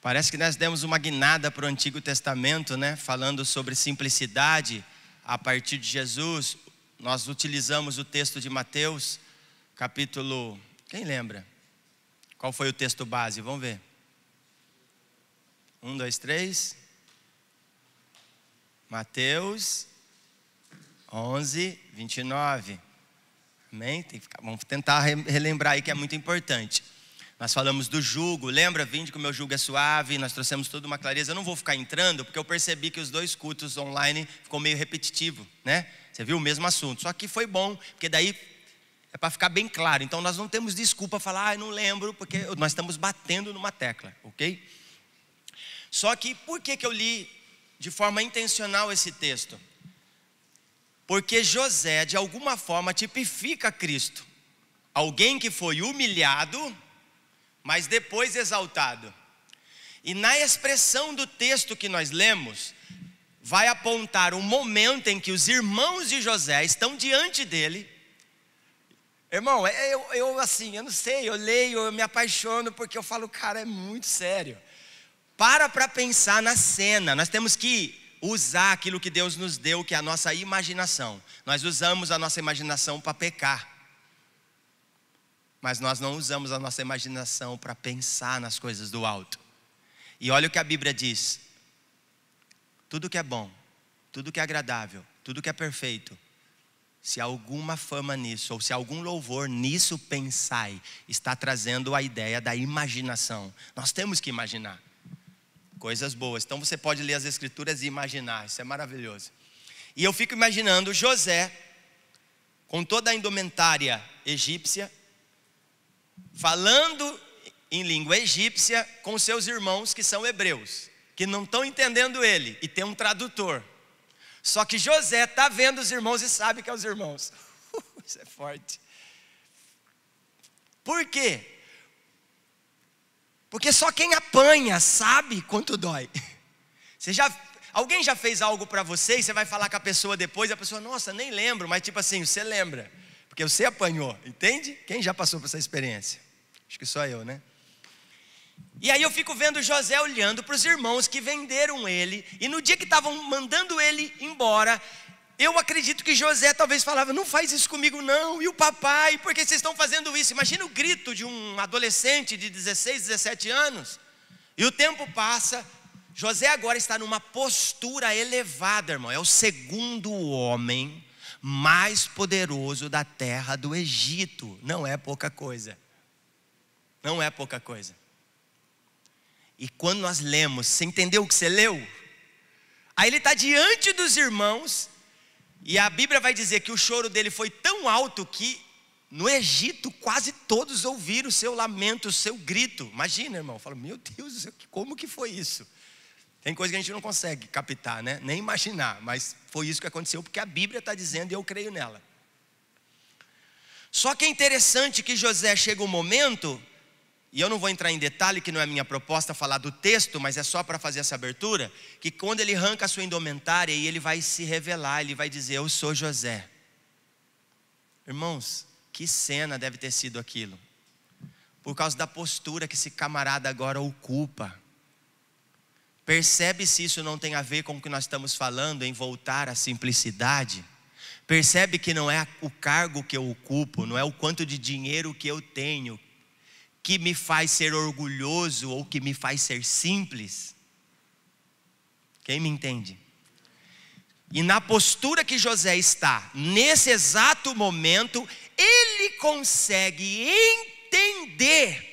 Parece que nós demos uma guinada para o Antigo Testamento, né? Falando sobre simplicidade a partir de Jesus. Nós utilizamos o texto de Mateus, capítulo. Quem lembra? Qual foi o texto base? Vamos ver. Um, dois, três. Mateus 11, 29. Amém? vamos tentar relembrar aí que é muito importante. Nós falamos do jugo, lembra? Vinde que o meu jugo é suave, nós trouxemos toda uma clareza. Eu não vou ficar entrando, porque eu percebi que os dois cultos online ficou meio repetitivo, né? Você viu o mesmo assunto. Só que foi bom, porque daí é para ficar bem claro. Então nós não temos desculpa falar, ah, não lembro, porque nós estamos batendo numa tecla, ok? Só que por que, que eu li de forma intencional esse texto. Porque José, de alguma forma, tipifica Cristo. Alguém que foi humilhado, mas depois exaltado. E na expressão do texto que nós lemos, vai apontar o momento em que os irmãos de José estão diante dele. Irmão, é, eu, eu assim, eu não sei, eu leio, eu me apaixono porque eu falo, cara, é muito sério. Para para pensar na cena. Nós temos que usar aquilo que Deus nos deu, que é a nossa imaginação. Nós usamos a nossa imaginação para pecar. Mas nós não usamos a nossa imaginação para pensar nas coisas do alto. E olha o que a Bíblia diz: tudo que é bom, tudo que é agradável, tudo que é perfeito, se alguma fama nisso, ou se algum louvor nisso pensai, está trazendo a ideia da imaginação. Nós temos que imaginar. Coisas boas. Então você pode ler as escrituras e imaginar, isso é maravilhoso. E eu fico imaginando José, com toda a indumentária egípcia, falando em língua egípcia com seus irmãos que são hebreus, que não estão entendendo ele, e tem um tradutor. Só que José está vendo os irmãos e sabe que é os irmãos. isso é forte. Por quê? Porque só quem apanha sabe quanto dói. Você já, alguém já fez algo para você e você vai falar com a pessoa depois e a pessoa, nossa, nem lembro, mas tipo assim, você lembra, porque você apanhou, entende? Quem já passou por essa experiência? Acho que só eu, né? E aí eu fico vendo José olhando para os irmãos que venderam ele, e no dia que estavam mandando ele embora, eu acredito que José talvez falava: Não faz isso comigo, não. E o papai, por que vocês estão fazendo isso? Imagina o grito de um adolescente de 16, 17 anos. E o tempo passa. José agora está numa postura elevada, irmão. É o segundo homem mais poderoso da terra do Egito. Não é pouca coisa. Não é pouca coisa. E quando nós lemos, você entendeu o que você leu? Aí ele está diante dos irmãos, e a Bíblia vai dizer que o choro dele foi tão alto que no Egito quase todos ouviram o seu lamento, o seu grito. Imagina, irmão, fala, meu Deus, como que foi isso? Tem coisa que a gente não consegue captar, né? Nem imaginar, mas foi isso que aconteceu, porque a Bíblia está dizendo e eu creio nela. Só que é interessante que José chega um momento, e eu não vou entrar em detalhe, que não é minha proposta falar do texto, mas é só para fazer essa abertura, que quando ele arranca a sua indumentária e ele vai se revelar, ele vai dizer: Eu sou José. Irmãos, que cena deve ter sido aquilo, por causa da postura que esse camarada agora ocupa. Percebe se isso não tem a ver com o que nós estamos falando em voltar à simplicidade? Percebe que não é o cargo que eu ocupo, não é o quanto de dinheiro que eu tenho que me faz ser orgulhoso ou que me faz ser simples? Quem me entende? E na postura que José está, nesse exato momento, ele consegue entender.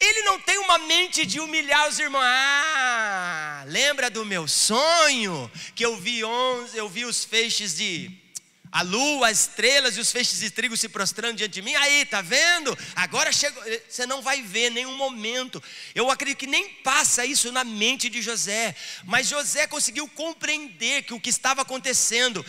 Ele não tem uma mente de humilhar os irmãos. Ah, lembra do meu sonho que eu vi onze, eu vi os feixes de a lua, as estrelas e os feixes de trigo se prostrando diante de mim. Aí, tá vendo? Agora chegou. Você não vai ver nenhum momento. Eu acredito que nem passa isso na mente de José. Mas José conseguiu compreender que o que estava acontecendo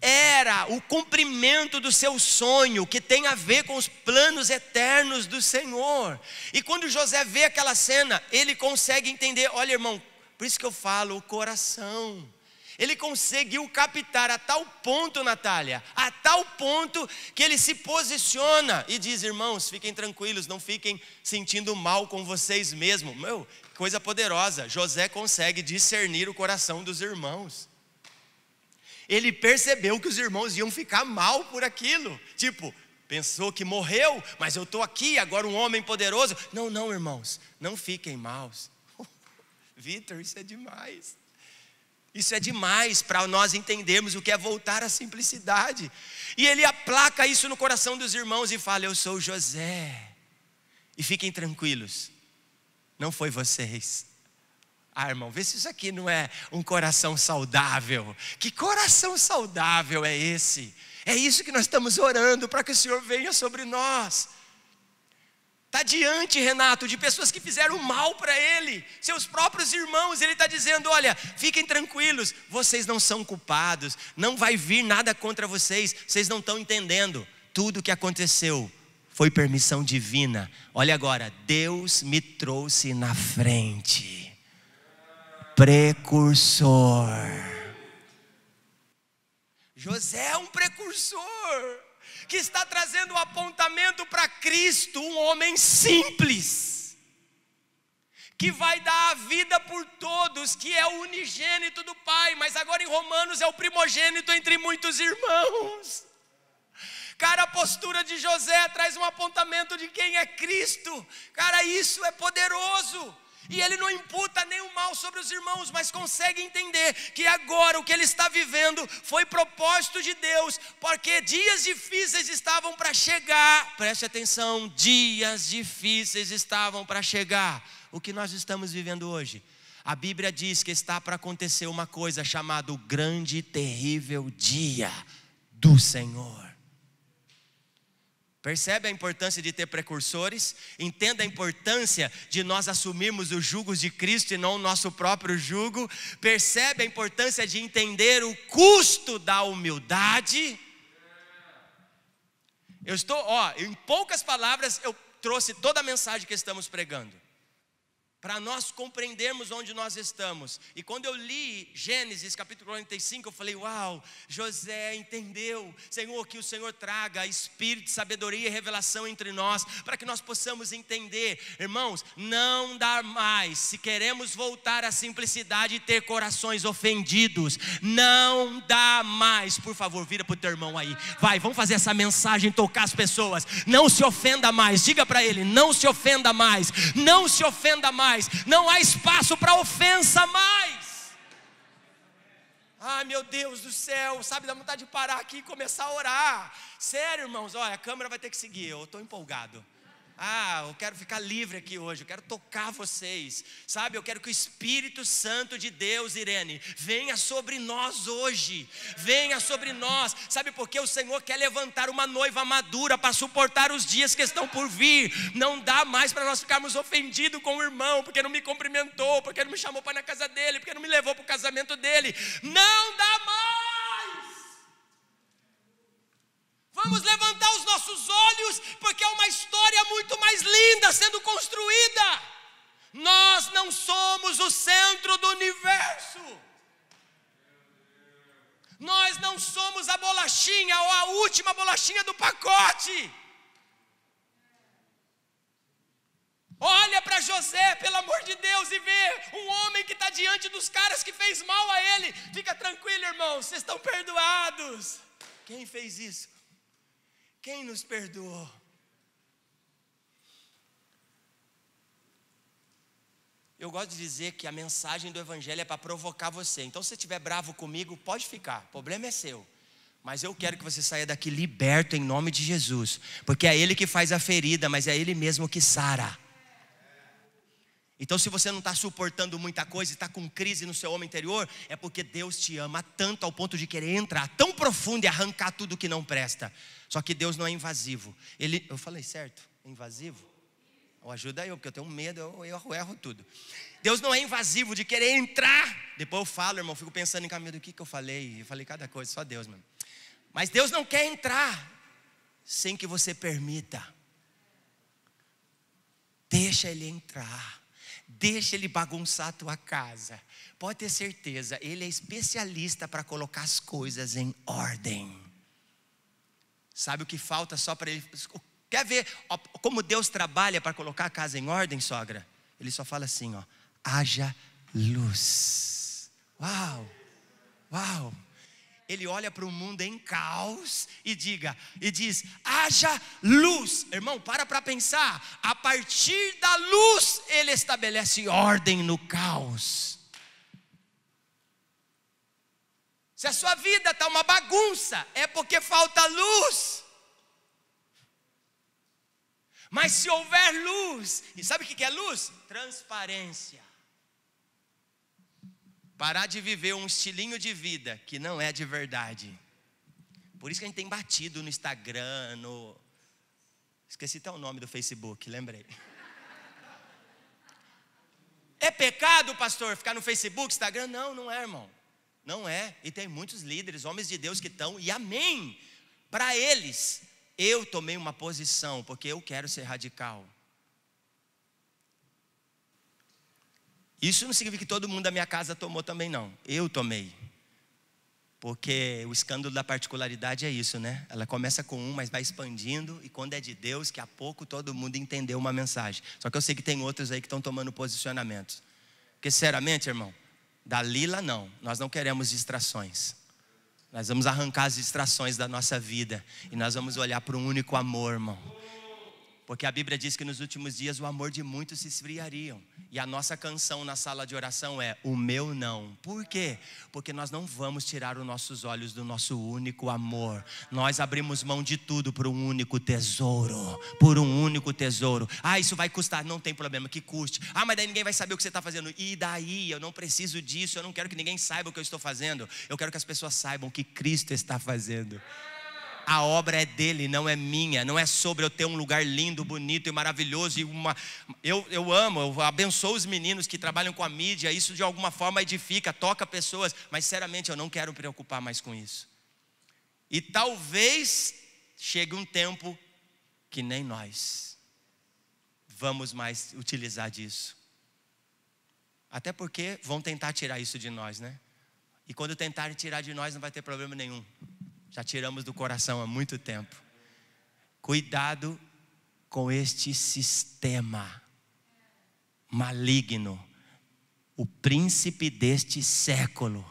era o cumprimento do seu sonho, que tem a ver com os planos eternos do Senhor. E quando José vê aquela cena, ele consegue entender: olha, irmão, por isso que eu falo, o coração. Ele conseguiu captar a tal ponto, Natália, a tal ponto que ele se posiciona e diz: irmãos, fiquem tranquilos, não fiquem sentindo mal com vocês mesmos. Meu, coisa poderosa. José consegue discernir o coração dos irmãos. Ele percebeu que os irmãos iam ficar mal por aquilo. Tipo, pensou que morreu, mas eu estou aqui, agora um homem poderoso. Não, não, irmãos, não fiquem maus. Vitor, isso é demais. Isso é demais para nós entendermos o que é voltar à simplicidade. E ele aplaca isso no coração dos irmãos e fala: Eu sou José. E fiquem tranquilos, não foi vocês. Ah, irmão, vê se isso aqui não é um coração saudável. Que coração saudável é esse? É isso que nós estamos orando para que o Senhor venha sobre nós. Está diante, Renato, de pessoas que fizeram mal para ele, seus próprios irmãos. Ele está dizendo: olha, fiquem tranquilos, vocês não são culpados, não vai vir nada contra vocês, vocês não estão entendendo. Tudo o que aconteceu foi permissão divina. Olha agora, Deus me trouxe na frente, precursor. José é um precursor que está trazendo o um apontamento para Cristo, um homem simples, que vai dar a vida por todos, que é o unigênito do Pai, mas agora em Romanos é o primogênito entre muitos irmãos. Cara, a postura de José traz um apontamento de quem é Cristo. Cara, isso é poderoso. E ele não imputa nenhum mal sobre os irmãos, mas consegue entender que agora o que ele está vivendo foi propósito de Deus, porque dias difíceis estavam para chegar. Preste atenção, dias difíceis estavam para chegar. O que nós estamos vivendo hoje? A Bíblia diz que está para acontecer uma coisa chamada o grande e terrível dia do Senhor. Percebe a importância de ter precursores? Entenda a importância de nós assumirmos os jugos de Cristo e não o nosso próprio jugo? Percebe a importância de entender o custo da humildade? Eu estou, ó, em poucas palavras, eu trouxe toda a mensagem que estamos pregando para nós compreendermos onde nós estamos. E quando eu li Gênesis capítulo 45, eu falei: Uau, José entendeu, Senhor, que o Senhor traga espírito, sabedoria e revelação entre nós, para que nós possamos entender, irmãos, não dá mais, se queremos voltar à simplicidade e ter corações ofendidos, não dá mais, por favor, vira para o teu irmão aí, vai, vamos fazer essa mensagem tocar as pessoas, não se ofenda mais, diga para ele: não se ofenda mais, não se ofenda mais mais, não há espaço para ofensa mais. Ai meu Deus do céu, sabe, dá vontade de parar aqui e começar a orar. Sério, irmãos, olha, a câmera vai ter que seguir, eu estou empolgado. Ah, eu quero ficar livre aqui hoje, eu quero tocar vocês, sabe? Eu quero que o Espírito Santo de Deus, Irene, venha sobre nós hoje, venha sobre nós, sabe? Porque o Senhor quer levantar uma noiva madura para suportar os dias que estão por vir, não dá mais para nós ficarmos ofendidos com o irmão, porque não me cumprimentou, porque não me chamou para na casa dele, porque não me levou para o casamento dele, não dá mais. Vamos levantar os nossos olhos, porque é uma história muito mais linda sendo construída. Nós não somos o centro do universo. Nós não somos a bolachinha ou a última bolachinha do pacote. Olha para José, pelo amor de Deus, e vê um homem que está diante dos caras que fez mal a ele. Fica tranquilo, irmão, vocês estão perdoados. Quem fez isso? Quem nos perdoou? Eu gosto de dizer que a mensagem do Evangelho é para provocar você. Então, se você estiver bravo comigo, pode ficar, o problema é seu. Mas eu quero que você saia daqui liberto em nome de Jesus, porque é Ele que faz a ferida, mas é Ele mesmo que sara. Então, se você não está suportando muita coisa e está com crise no seu homem interior, é porque Deus te ama tanto ao ponto de querer entrar tão profundo e arrancar tudo que não presta. Só que Deus não é invasivo. Ele, eu falei certo? Invasivo? Oh, ajuda eu, porque eu tenho medo, eu, eu erro tudo. Deus não é invasivo de querer entrar. Depois eu falo, irmão, fico pensando em caminho do que, que eu falei. Eu falei cada coisa, só Deus, mano. Mas Deus não quer entrar sem que você permita. Deixa Ele entrar. Deixa ele bagunçar a tua casa. Pode ter certeza, ele é especialista para colocar as coisas em ordem. Sabe o que falta só para ele? Quer ver como Deus trabalha para colocar a casa em ordem, sogra? Ele só fala assim, ó: haja luz. Uau! Uau! Ele olha para o mundo em caos e diga e diz: haja luz. Irmão, para para pensar. A partir da luz ele estabelece ordem no caos. Se a sua vida está uma bagunça, é porque falta luz. Mas se houver luz, e sabe o que é luz? Transparência. Parar de viver um estilinho de vida que não é de verdade. Por isso que a gente tem batido no Instagram, no. Esqueci até o nome do Facebook, lembrei. É pecado, pastor, ficar no Facebook, Instagram? Não, não é, irmão. Não é. E tem muitos líderes, homens de Deus que estão, e amém. Para eles, eu tomei uma posição, porque eu quero ser radical. Isso não significa que todo mundo da minha casa tomou também, não. Eu tomei. Porque o escândalo da particularidade é isso, né? Ela começa com um, mas vai expandindo, e quando é de Deus, que a pouco todo mundo entendeu uma mensagem. Só que eu sei que tem outros aí que estão tomando posicionamentos. Porque, sinceramente, irmão, Dalila não, nós não queremos distrações. Nós vamos arrancar as distrações da nossa vida e nós vamos olhar para um único amor, irmão. Porque a Bíblia diz que nos últimos dias o amor de muitos se esfriariam. E a nossa canção na sala de oração é o meu não. Por quê? Porque nós não vamos tirar os nossos olhos do nosso único amor. Nós abrimos mão de tudo por um único tesouro. Por um único tesouro. Ah, isso vai custar. Não tem problema, que custe. Ah, mas daí ninguém vai saber o que você está fazendo. E daí? Eu não preciso disso. Eu não quero que ninguém saiba o que eu estou fazendo. Eu quero que as pessoas saibam o que Cristo está fazendo a obra é dele, não é minha. Não é sobre eu ter um lugar lindo, bonito e maravilhoso. E uma... eu, eu amo, eu abençoo os meninos que trabalham com a mídia. Isso de alguma forma edifica, toca pessoas. Mas, sinceramente, eu não quero me preocupar mais com isso. E talvez chegue um tempo que nem nós vamos mais utilizar disso. Até porque vão tentar tirar isso de nós, né? E quando tentarem tirar de nós, não vai ter problema nenhum. Já tiramos do coração há muito tempo. Cuidado com este sistema maligno. O príncipe deste século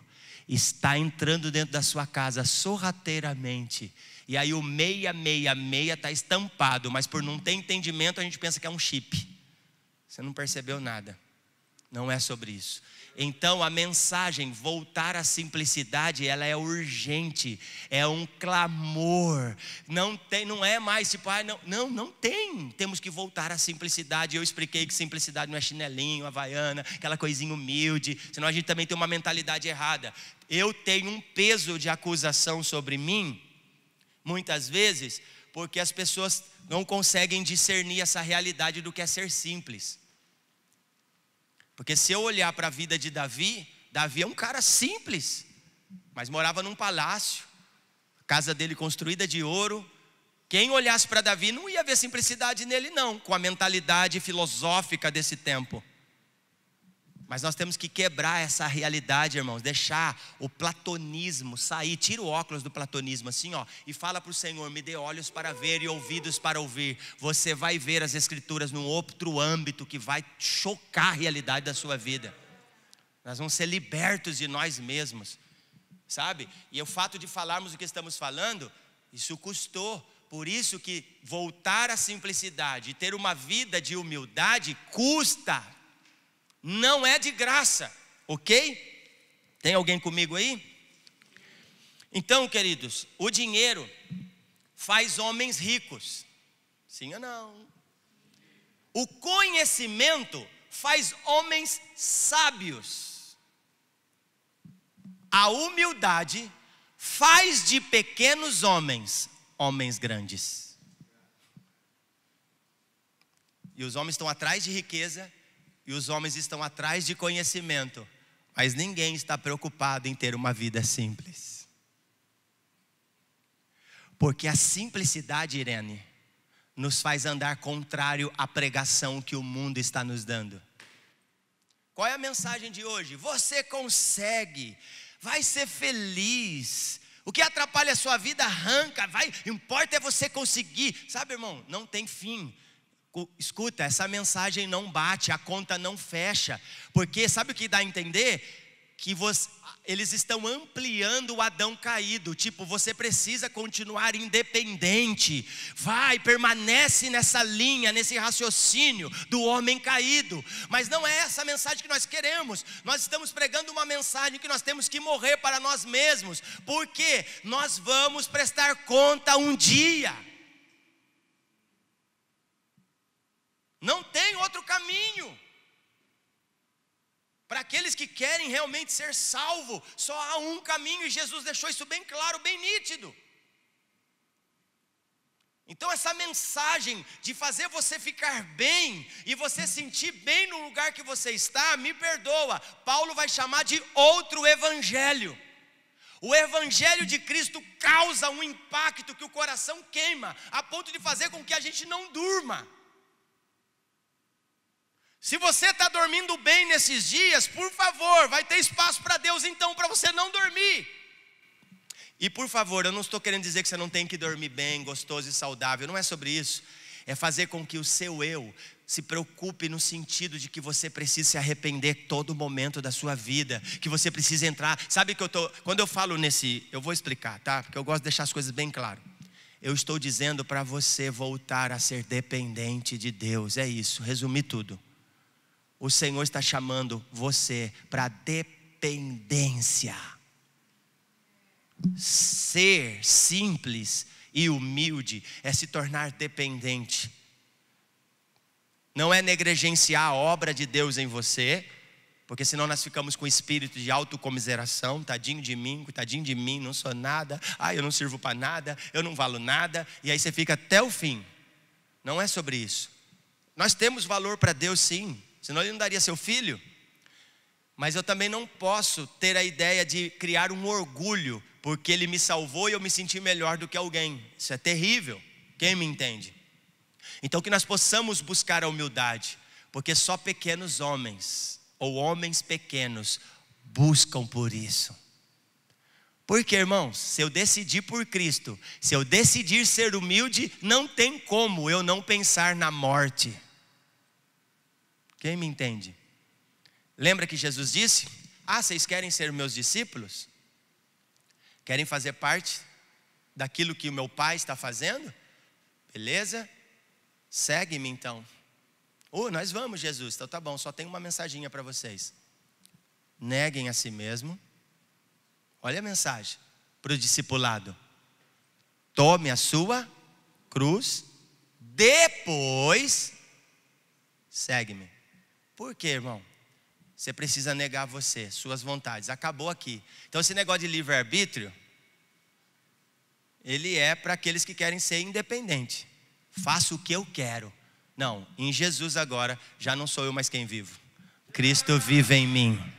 está entrando dentro da sua casa sorrateiramente. E aí o meia, meia, meia está estampado, mas por não ter entendimento a gente pensa que é um chip. Você não percebeu nada. Não é sobre isso. Então a mensagem voltar à simplicidade, ela é urgente, é um clamor. Não tem, não é mais tipo, ah, não, não, não tem. Temos que voltar à simplicidade. Eu expliquei que simplicidade não é chinelinho, havaiana, aquela coisinha humilde, senão a gente também tem uma mentalidade errada. Eu tenho um peso de acusação sobre mim, muitas vezes, porque as pessoas não conseguem discernir essa realidade do que é ser simples. Porque se eu olhar para a vida de Davi, Davi é um cara simples, mas morava num palácio, casa dele construída de ouro. Quem olhasse para Davi não ia ver simplicidade nele, não, com a mentalidade filosófica desse tempo. Mas nós temos que quebrar essa realidade, irmãos, deixar o platonismo sair, tira o óculos do platonismo assim, ó, e fala para o Senhor: me dê olhos para ver e ouvidos para ouvir. Você vai ver as Escrituras num outro âmbito que vai chocar a realidade da sua vida. Nós vamos ser libertos de nós mesmos, sabe? E o fato de falarmos o que estamos falando, isso custou. Por isso que voltar à simplicidade e ter uma vida de humildade custa não é de graça, ok? Tem alguém comigo aí? Então, queridos, o dinheiro faz homens ricos, sim ou não? O conhecimento faz homens sábios. A humildade faz de pequenos homens homens grandes. E os homens estão atrás de riqueza e os homens estão atrás de conhecimento, mas ninguém está preocupado em ter uma vida simples. Porque a simplicidade, Irene, nos faz andar contrário à pregação que o mundo está nos dando. Qual é a mensagem de hoje? Você consegue, vai ser feliz. O que atrapalha a sua vida arranca, vai, importa é você conseguir. Sabe, irmão, não tem fim. Escuta, essa mensagem não bate, a conta não fecha, porque sabe o que dá a entender? Que você, eles estão ampliando o Adão caído, tipo, você precisa continuar independente, vai, permanece nessa linha, nesse raciocínio do homem caído, mas não é essa mensagem que nós queremos, nós estamos pregando uma mensagem que nós temos que morrer para nós mesmos, porque nós vamos prestar conta um dia. Não tem outro caminho. Para aqueles que querem realmente ser salvo, só há um caminho e Jesus deixou isso bem claro, bem nítido. Então, essa mensagem de fazer você ficar bem e você sentir bem no lugar que você está, me perdoa, Paulo vai chamar de outro evangelho. O evangelho de Cristo causa um impacto que o coração queima, a ponto de fazer com que a gente não durma. Se você está dormindo bem nesses dias, por favor, vai ter espaço para Deus então, para você não dormir. E por favor, eu não estou querendo dizer que você não tem que dormir bem, gostoso e saudável, não é sobre isso. É fazer com que o seu eu se preocupe no sentido de que você precisa se arrepender todo momento da sua vida, que você precisa entrar. Sabe que eu tô, quando eu falo nesse, eu vou explicar, tá? Porque eu gosto de deixar as coisas bem claras. Eu estou dizendo para você voltar a ser dependente de Deus. É isso, resumir tudo o Senhor está chamando você para dependência. Ser simples e humilde é se tornar dependente. Não é negligenciar a obra de Deus em você, porque senão nós ficamos com espírito de autocomiseração, tadinho de mim, tadinho de mim, não sou nada, ah, eu não sirvo para nada, eu não valo nada, e aí você fica até o fim. Não é sobre isso. Nós temos valor para Deus sim, senão ele não daria seu filho. Mas eu também não posso ter a ideia de criar um orgulho, porque ele me salvou e eu me senti melhor do que alguém. Isso é terrível. Quem me entende? Então que nós possamos buscar a humildade, porque só pequenos homens ou homens pequenos buscam por isso. Porque, irmãos, se eu decidir por Cristo, se eu decidir ser humilde, não tem como eu não pensar na morte. Quem me entende? Lembra que Jesus disse: Ah, vocês querem ser meus discípulos? Querem fazer parte daquilo que o meu pai está fazendo? Beleza? Segue-me então. Oh, nós vamos, Jesus. Então tá bom, só tem uma mensaginha para vocês. Neguem a si mesmo. Olha a mensagem para o discipulado. Tome a sua cruz, depois segue-me. Por quê, irmão? Você precisa negar você, suas vontades. Acabou aqui. Então, esse negócio de livre-arbítrio, ele é para aqueles que querem ser independente. Faço o que eu quero. Não, em Jesus agora, já não sou eu mais quem vivo. Cristo vive em mim.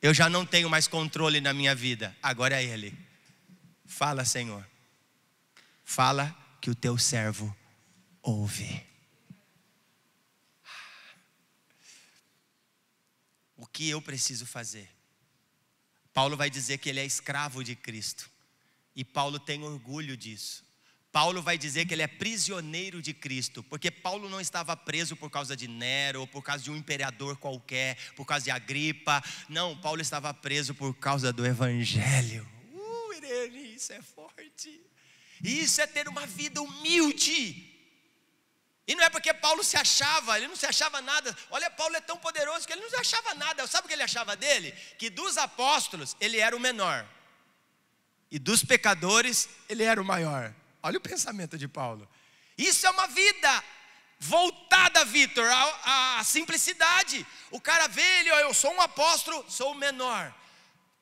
Eu já não tenho mais controle na minha vida, agora é Ele. Fala, Senhor. Fala que o teu servo ouve. Que eu preciso fazer? Paulo vai dizer que ele é escravo de Cristo. E Paulo tem orgulho disso. Paulo vai dizer que ele é prisioneiro de Cristo, porque Paulo não estava preso por causa de Nero, ou por causa de um imperador qualquer, por causa de Agripa. Não, Paulo estava preso por causa do Evangelho. Uh, Irene, isso é forte. Isso é ter uma vida humilde. E não é porque Paulo se achava, ele não se achava nada. Olha, Paulo é tão poderoso que ele não se achava nada. Sabe o que ele achava dele? Que dos apóstolos ele era o menor, e dos pecadores ele era o maior. Olha o pensamento de Paulo. Isso é uma vida voltada, Vitor, à, à, simplicidade. O cara vê ele, ó, eu sou um apóstolo, sou o menor.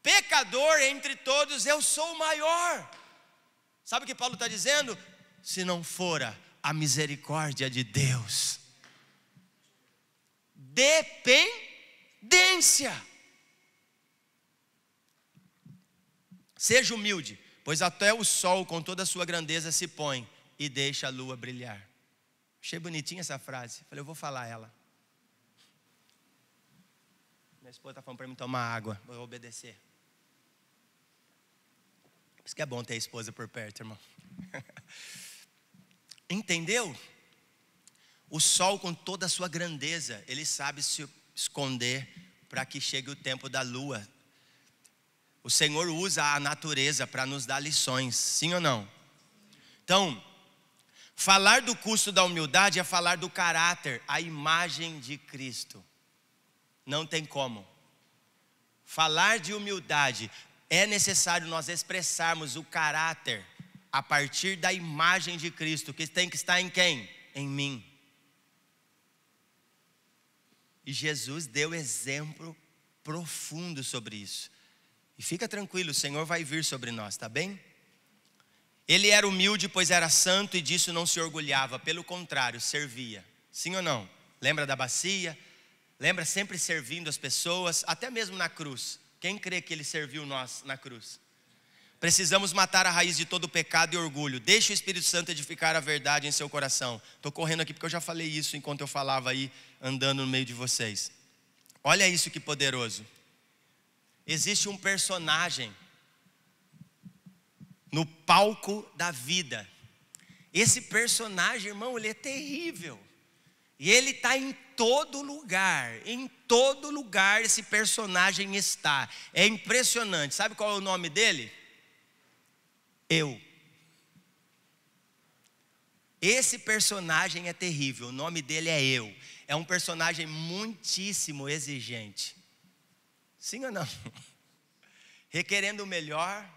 Pecador entre todos, eu sou o maior. Sabe o que Paulo está dizendo? Se não fora a misericórdia de Deus, dependência. Seja humilde pois até o sol com toda a sua grandeza se põe e deixa a lua brilhar. Achei bonitinha essa frase. Falei, eu vou falar ela. Minha esposa está falando para mim tomar água, vou obedecer. Por isso que é bom ter a esposa por perto, irmão. Entendeu? O sol, com toda a sua grandeza, ele sabe se esconder para que chegue o tempo da lua o Senhor usa a natureza para nos dar lições, sim ou não? Então, falar do custo da humildade é falar do caráter, a imagem de Cristo. Não tem como. Falar de humildade é necessário nós expressarmos o caráter a partir da imagem de Cristo, que tem que estar em quem? Em mim. E Jesus deu exemplo profundo sobre isso. E fica tranquilo, o Senhor vai vir sobre nós, tá bem? Ele era humilde, pois era santo e disso não se orgulhava, pelo contrário, servia. Sim ou não? Lembra da bacia? Lembra sempre servindo as pessoas, até mesmo na cruz. Quem crê que ele serviu nós na cruz? Precisamos matar a raiz de todo pecado e orgulho. Deixe o Espírito Santo edificar a verdade em seu coração. Estou correndo aqui porque eu já falei isso enquanto eu falava aí, andando no meio de vocês. Olha isso que poderoso existe um personagem no palco da vida. Esse personagem, irmão, ele é terrível. E ele está em todo lugar, em todo lugar esse personagem está. É impressionante. Sabe qual é o nome dele? Eu. Esse personagem é terrível, o nome dele é eu. É um personagem muitíssimo exigente. Sim ou não? Requerendo o melhor,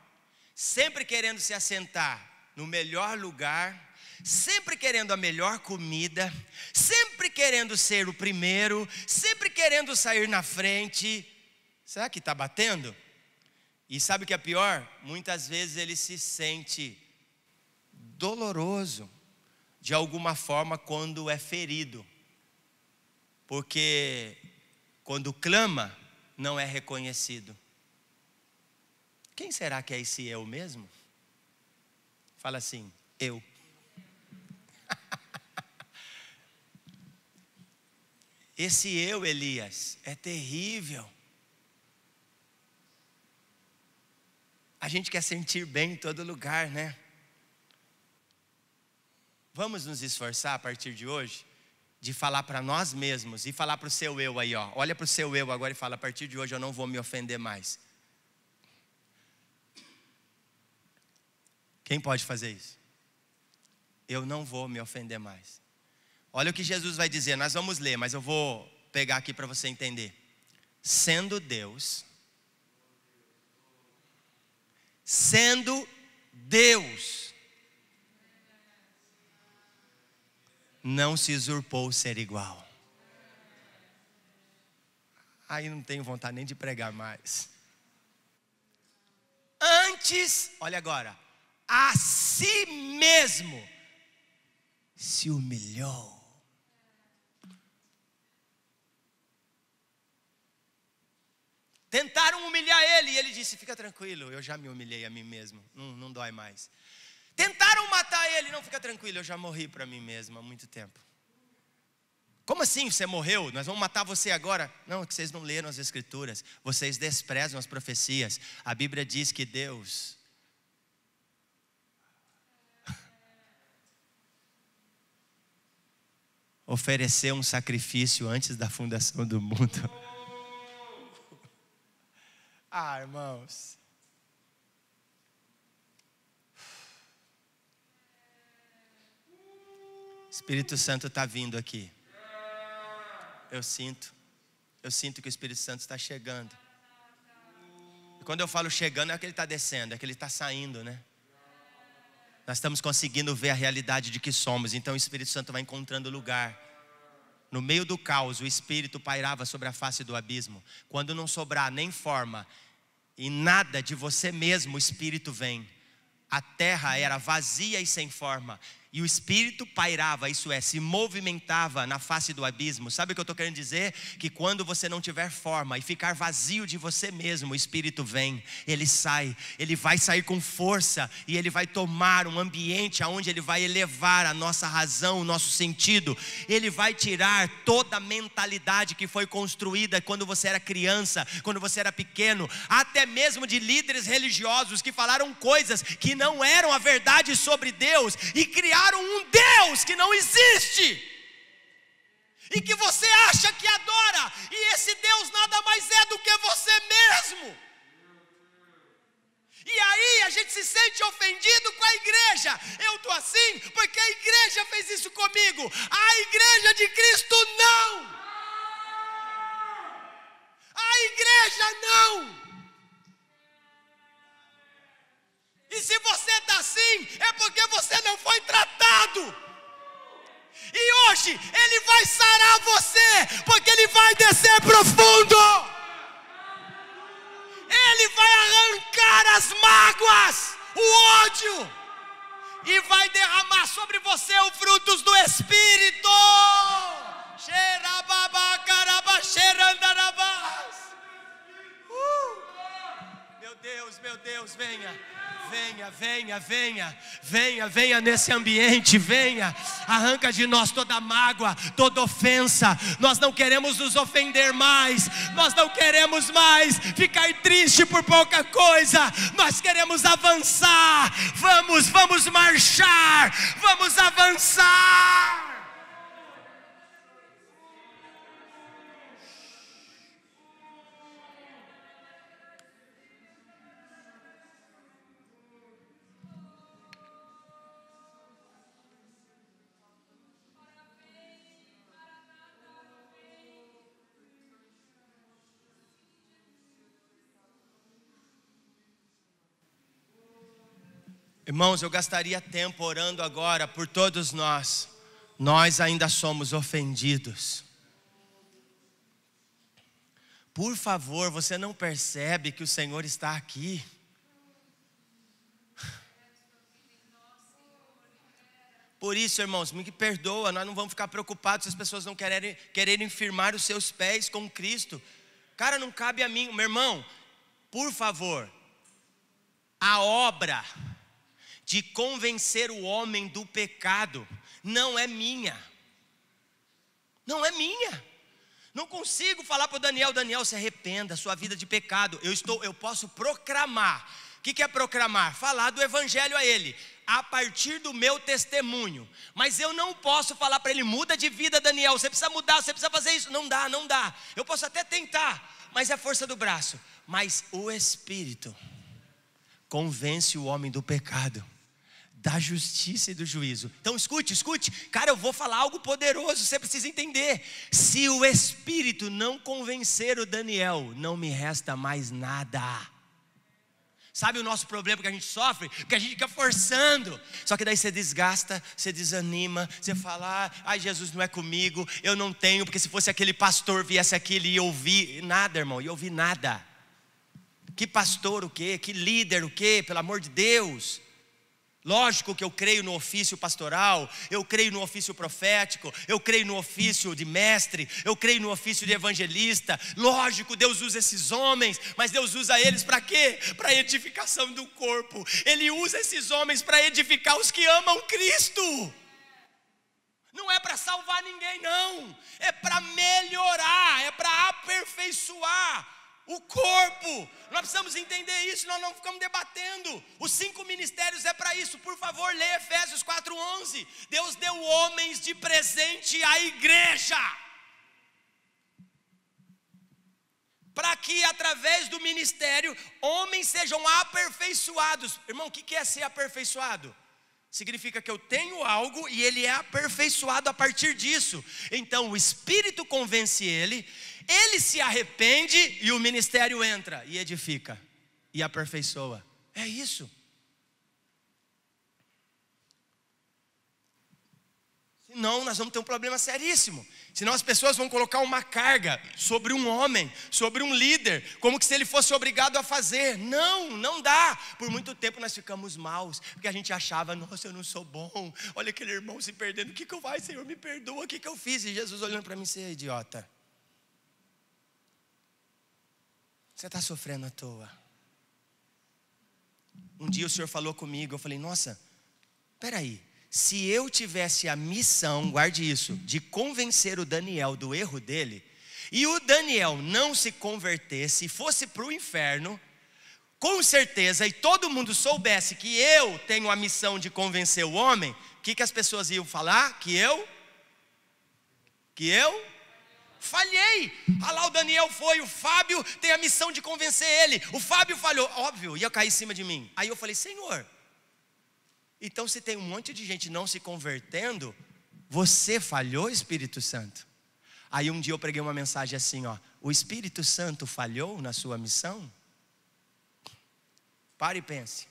sempre querendo se assentar no melhor lugar, sempre querendo a melhor comida, sempre querendo ser o primeiro, sempre querendo sair na frente. Será que está batendo? E sabe o que é pior? Muitas vezes ele se sente doloroso de alguma forma quando é ferido, porque quando clama, não é reconhecido. Quem será que é esse eu mesmo? Fala assim, eu. Esse eu, Elias, é terrível. A gente quer sentir bem em todo lugar, né? Vamos nos esforçar a partir de hoje de falar para nós mesmos e falar para o seu eu aí, ó. Olha para o seu eu agora e fala: a partir de hoje eu não vou me ofender mais. Quem pode fazer isso? Eu não vou me ofender mais. Olha o que Jesus vai dizer, nós vamos ler, mas eu vou pegar aqui para você entender. Sendo Deus, sendo Deus, não se usurpou ser igual. Aí não tenho vontade nem de pregar mais. Antes, olha agora, a si mesmo se humilhou. Tentaram humilhar ele e ele disse: Fica tranquilo, eu já me humilhei a mim mesmo, não, não dói mais. Tentaram matar ele, não fica tranquilo, eu já morri para mim mesmo há muito tempo. Como assim você morreu? Nós vamos matar você agora? Não, é que vocês não leram as Escrituras, vocês desprezam as profecias. A Bíblia diz que Deus ofereceu um sacrifício antes da fundação do mundo. Ah, irmãos. Espírito Santo está vindo aqui. Eu sinto. Eu sinto que o Espírito Santo está chegando. E quando eu falo chegando, é que ele está descendo, é que ele está saindo, né? Nós estamos conseguindo ver a realidade de que somos, então o Espírito Santo vai encontrando lugar. No meio do caos, o Espírito pairava sobre a face do abismo. Quando não sobrar nem forma e nada de você mesmo, o Espírito vem. A terra era vazia e sem forma, e o espírito pairava, isso é, se movimentava na face do abismo. Sabe o que eu estou querendo dizer? Que quando você não tiver forma e ficar vazio de você mesmo, o espírito vem, ele sai, ele vai sair com força e ele vai tomar um ambiente aonde ele vai elevar a nossa razão, o nosso sentido. Ele vai tirar toda a mentalidade que foi construída quando você era criança, quando você era pequeno, até mesmo de líderes religiosos que falaram coisas que não eram a verdade sobre Deus e criaram criaram um Deus que não existe. E que você acha que adora, e esse Deus nada mais é do que você mesmo. E aí a gente se sente ofendido com a igreja. Eu estou assim porque a igreja fez isso comigo. A igreja de Cristo não. A igreja não. E se você está assim, é porque você não foi tratado. E hoje Ele vai sarar você, porque Ele vai descer profundo. Ele vai arrancar as mágoas, o ódio, e vai derramar sobre você os frutos do Espírito. Uh! Meu Deus, meu Deus, venha. Venha, venha, venha, venha, venha nesse ambiente, venha, arranca de nós toda mágoa, toda ofensa. Nós não queremos nos ofender mais, nós não queremos mais ficar triste por pouca coisa, nós queremos avançar. Vamos, vamos marchar, vamos avançar. Irmãos, eu gastaria tempo orando agora por todos nós. Nós ainda somos ofendidos. Por favor, você não percebe que o Senhor está aqui? Por isso, irmãos, me perdoa, nós não vamos ficar preocupados se as pessoas não quererem, quererem firmar os seus pés com Cristo. Cara, não cabe a mim, meu irmão, por favor, a obra de convencer o homem do pecado não é minha. Não é minha. Não consigo falar para o Daniel, Daniel, se arrependa, sua vida de pecado. Eu estou, eu posso proclamar. O que, que é proclamar? Falar do evangelho a ele, a partir do meu testemunho. Mas eu não posso falar para ele, muda de vida, Daniel. Você precisa mudar, você precisa fazer isso. Não dá, não dá. Eu posso até tentar, mas é força do braço. Mas o Espírito convence o homem do pecado da justiça e do juízo. Então escute, escute. Cara, eu vou falar algo poderoso, você precisa entender. Se o Espírito não convencer o Daniel, não me resta mais nada. Sabe o nosso problema que a gente sofre? Que a gente fica forçando. Só que daí você desgasta, você desanima, você fala: ah, ai, Jesus não é comigo, eu não tenho, porque se fosse aquele pastor viesse aqui, ele ia ouvir. Nada, irmão, ia ouvir nada. Que pastor o quê? Que líder o quê? Pelo amor de Deus. Lógico que eu creio no ofício pastoral, eu creio no ofício profético, eu creio no ofício de mestre, eu creio no ofício de evangelista. Lógico, Deus usa esses homens, mas Deus usa eles para quê? Para edificação do corpo. Ele usa esses homens para edificar os que amam Cristo. Não é para salvar ninguém, não. É para melhorar, é para aperfeiçoar o corpo. Nós precisamos entender isso, nós não ficamos debatendo. Os cinco ministérios é para isso. Por favor, leia Efésios 4:11. Deus deu homens de presente à igreja. Para que através do ministério homens sejam aperfeiçoados. Irmão, o que é ser aperfeiçoado? significa que eu tenho algo e ele é aperfeiçoado a partir disso. Então o Espírito convence ele, ele se arrepende e o ministério entra e edifica e aperfeiçoa. É isso. Senão nós vamos ter um problema seríssimo. Senão as pessoas vão colocar uma carga sobre um homem, sobre um líder, como que se ele fosse obrigado a fazer. Não, não dá. Por muito tempo nós ficamos maus, porque a gente achava, nossa, eu não sou bom. Olha aquele irmão se perdendo. O que, que eu faço, Senhor? Me perdoa, o que, que eu fiz? E Jesus olhando para mim, você é idiota. Você está sofrendo à toa. Um dia o Senhor falou comigo, eu falei, nossa, peraí se eu tivesse a missão, guarde isso, de convencer o Daniel do erro dele, e o Daniel não se convertesse e fosse para o inferno, com certeza, e todo mundo soubesse que eu tenho a missão de convencer o homem, o que, que as pessoas iam falar? Que eu? Que eu? Falhei. Ah lá, o Daniel foi, o Fábio tem a missão de convencer ele. O Fábio falhou, óbvio, ia cair em cima de mim. Aí eu falei, Senhor, então, se tem um monte de gente não se convertendo, você falhou, Espírito Santo. Aí um dia eu preguei uma mensagem assim, ó: O Espírito Santo falhou na sua missão? Pare e pense.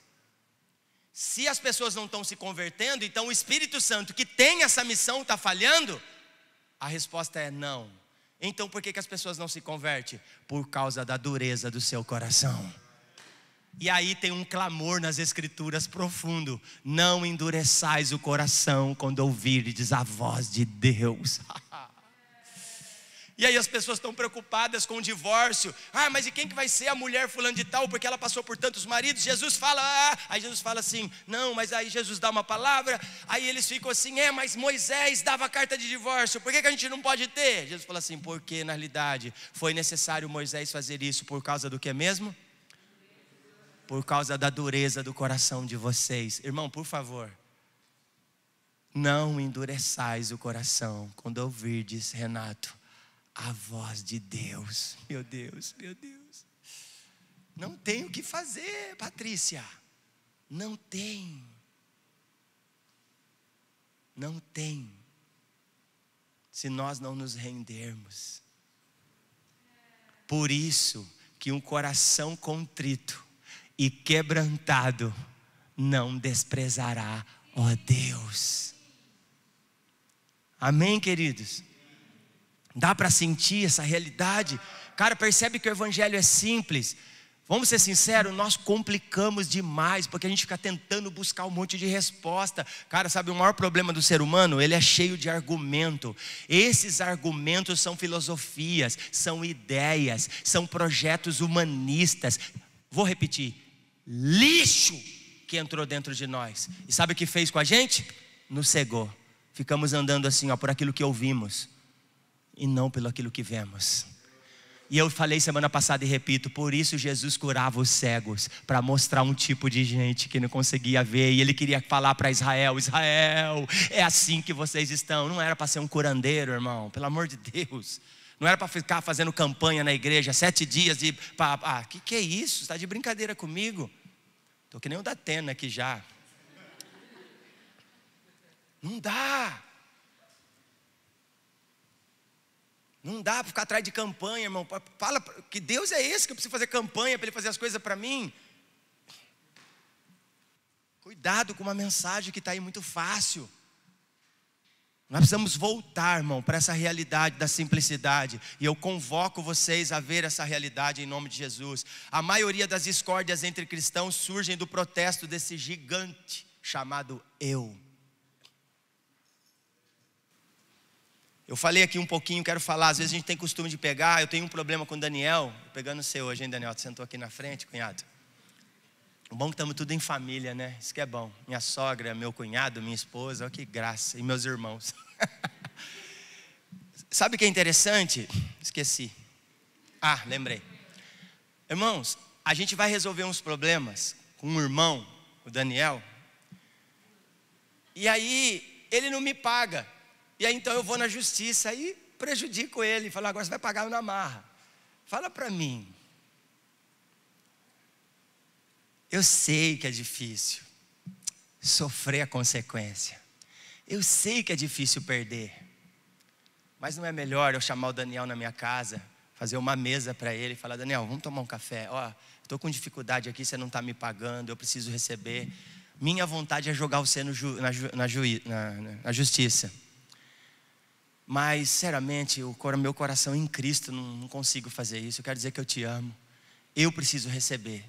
Se as pessoas não estão se convertendo, então o Espírito Santo que tem essa missão está falhando? A resposta é não. Então por que, que as pessoas não se convertem? Por causa da dureza do seu coração. E aí tem um clamor nas escrituras profundo: não endureçais o coração quando ouvirdes a voz de Deus. E aí as pessoas estão preocupadas com o divórcio. Ah, mas e quem que vai ser a mulher fulano de tal, porque ela passou por tantos maridos? Jesus fala, ah, aí Jesus fala assim, não, mas aí Jesus dá uma palavra, aí eles ficam assim, é, mas Moisés dava carta de divórcio, por que, que a gente não pode ter? Jesus fala assim, porque na realidade foi necessário Moisés fazer isso por causa do que mesmo? por causa da dureza do coração de vocês. Irmão, por favor, não endureçais o coração quando ouvirdes, Renato, a voz de Deus. Meu Deus, meu Deus. Não tem o que fazer, Patrícia. Não tem. Não tem. Se nós não nos rendermos. Por isso que um coração contrito e quebrantado não desprezará, ó Deus. Amém, queridos? Dá para sentir essa realidade? Cara, percebe que o Evangelho é simples. Vamos ser sinceros, nós complicamos demais, porque a gente fica tentando buscar um monte de resposta. Cara, sabe, o maior problema do ser humano? Ele é cheio de argumento. Esses argumentos são filosofias, são ideias, são projetos humanistas. Vou repetir: lixo que entrou dentro de nós. E sabe o que fez com a gente? Nos cegou. Ficamos andando assim, ó, por aquilo que ouvimos e não pelo aquilo que vemos. E eu falei semana passada e repito, por isso Jesus curava os cegos, para mostrar um tipo de gente que não conseguia ver, e ele queria falar para Israel: Israel, é assim que vocês estão. Não era para ser um curandeiro, irmão, pelo amor de Deus. Não era para ficar fazendo campanha na igreja, sete dias de. Pra, ah, que que é isso? Está de brincadeira comigo? Estou que nem o da Tena aqui já. Não dá. Não dá para ficar atrás de campanha, irmão. Fala que Deus é esse que eu preciso fazer campanha para Ele fazer as coisas para mim. Cuidado com uma mensagem que está aí muito fácil. Nós precisamos voltar, irmão, para essa realidade da simplicidade. E eu convoco vocês a ver essa realidade em nome de Jesus. A maioria das discórdias entre cristãos surgem do protesto desse gigante chamado eu. Eu falei aqui um pouquinho, quero falar. Às vezes a gente tem costume de pegar. Eu tenho um problema com o Daniel. Pegando o seu hoje, hein, Daniel? Você sentou aqui na frente, cunhado. O bom é que estamos tudo em família, né? Isso que é bom. Minha sogra, meu cunhado, minha esposa, olha que graça. E meus irmãos. Sabe o que é interessante? Esqueci. Ah, lembrei. Irmãos, a gente vai resolver uns problemas com um irmão, o Daniel. E aí, ele não me paga. E aí, então, eu vou na justiça e prejudico ele. Falo, agora você vai pagar na marra. Fala para mim. Eu sei que é difícil sofrer a consequência. Eu sei que é difícil perder. Mas não é melhor eu chamar o Daniel na minha casa, fazer uma mesa para ele e falar: Daniel, vamos tomar um café. Ó, estou com dificuldade aqui, você não está me pagando, eu preciso receber. Minha vontade é jogar você ju, na, na, na, na, justiça. Mas, sinceramente, o meu coração em Cristo não, consigo fazer isso. Eu quero dizer que eu te amo. Eu preciso receber.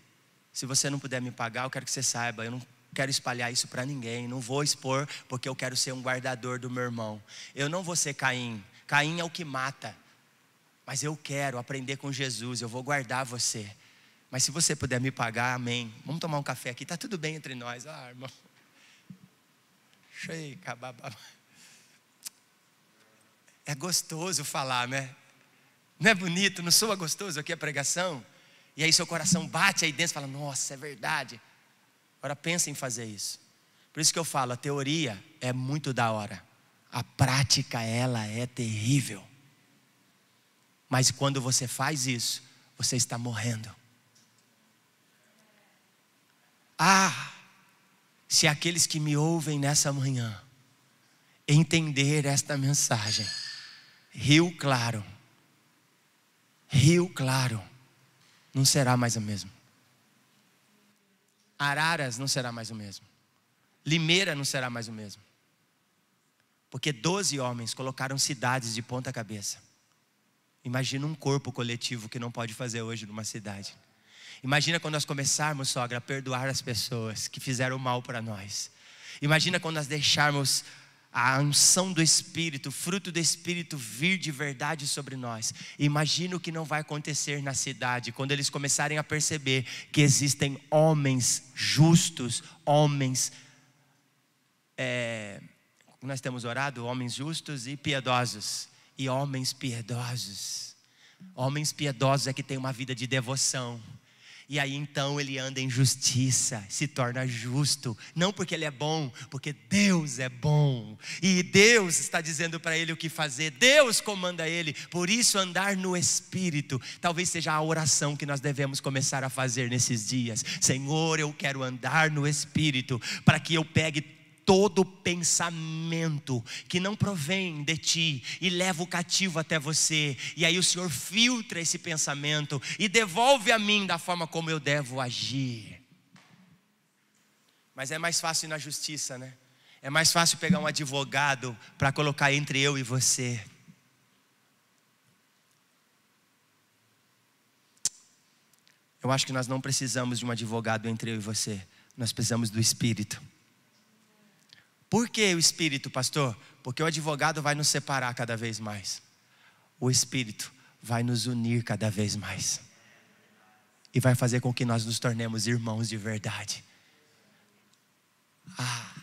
Se você não puder me pagar, eu quero que você saiba, eu não quero espalhar isso para ninguém, não vou expor, porque eu quero ser um guardador do meu irmão. Eu não vou ser Caim. Caim é o que mata. Mas eu quero aprender com Jesus, eu vou guardar você. Mas se você puder me pagar, amém. Vamos tomar um café aqui, tá tudo bem entre nós. Ah, irmão. É gostoso falar, né? Não é bonito, não soa gostoso aqui a pregação? E aí seu coração bate aí dentro e fala: Nossa, é verdade. Agora pensa em fazer isso. Por isso que eu falo: a teoria é muito da hora, a prática ela é terrível. Mas quando você faz isso, você está morrendo. Ah, se aqueles que me ouvem nessa manhã entender esta mensagem, Rio Claro, Rio Claro não será mais o mesmo. Araras não será mais o mesmo. Limeira não será mais o mesmo. Porque doze homens colocaram cidades de ponta cabeça. Imagina um corpo coletivo que não pode fazer hoje numa cidade. Imagina quando nós começarmos, sogra, a perdoar as pessoas que fizeram mal para nós. Imagina quando nós deixarmos a unção do Espírito, fruto do Espírito vir de verdade sobre nós. Imagina o que não vai acontecer na cidade quando eles começarem a perceber que existem homens justos, homens. É, nós temos orado, homens justos e piedosos, e homens piedosos. Homens piedosos é que têm uma vida de devoção e aí então ele anda em justiça, se torna justo, não porque ele é bom, porque Deus é bom. E Deus está dizendo para ele o que fazer, Deus comanda ele. Por isso andar no espírito, talvez seja a oração que nós devemos começar a fazer nesses dias. Senhor, eu quero andar no espírito para que eu pegue todo pensamento que não provém de ti e leva o cativo até você. E aí o Senhor filtra esse pensamento e devolve a mim da forma como eu devo agir. Mas é mais fácil ir na justiça, né? É mais fácil pegar um advogado para colocar entre eu e você. Eu acho que nós não precisamos de um advogado entre eu e você. Nós precisamos do Espírito. Por que o Espírito, pastor? Porque o advogado vai nos separar cada vez mais. O Espírito vai nos unir cada vez mais. E vai fazer com que nós nos tornemos irmãos de verdade. Ah.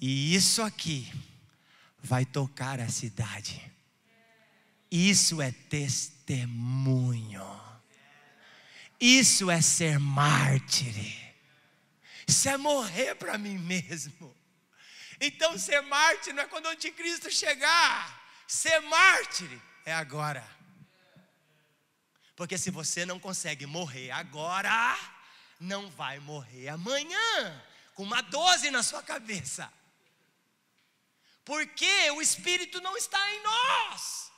E isso aqui vai tocar a cidade. Isso é testemunho. Isso é ser mártire. Isso é morrer para mim mesmo. Então, ser mártir não é quando o anticristo chegar. Ser mártir é agora. Porque se você não consegue morrer agora, não vai morrer amanhã. com uma 12 na sua cabeça. Porque o Espírito não está em nós.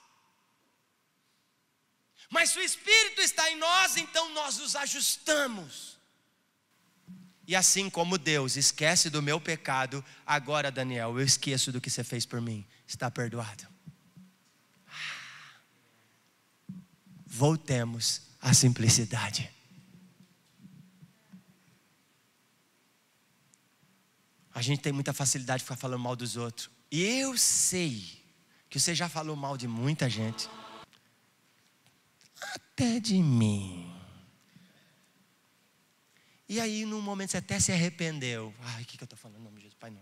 Mas se o Espírito está em nós, então nós nos ajustamos. E assim como Deus esquece do meu pecado, agora, Daniel, eu esqueço do que você fez por mim. Está perdoado. Voltemos à simplicidade. A gente tem muita facilidade de ficar falando mal dos outros. E eu sei que você já falou mal de muita gente. Até de mim. E aí, num momento, você até se arrependeu. Ai, o que, que eu estou falando? Em nome de Jesus, Pai, não,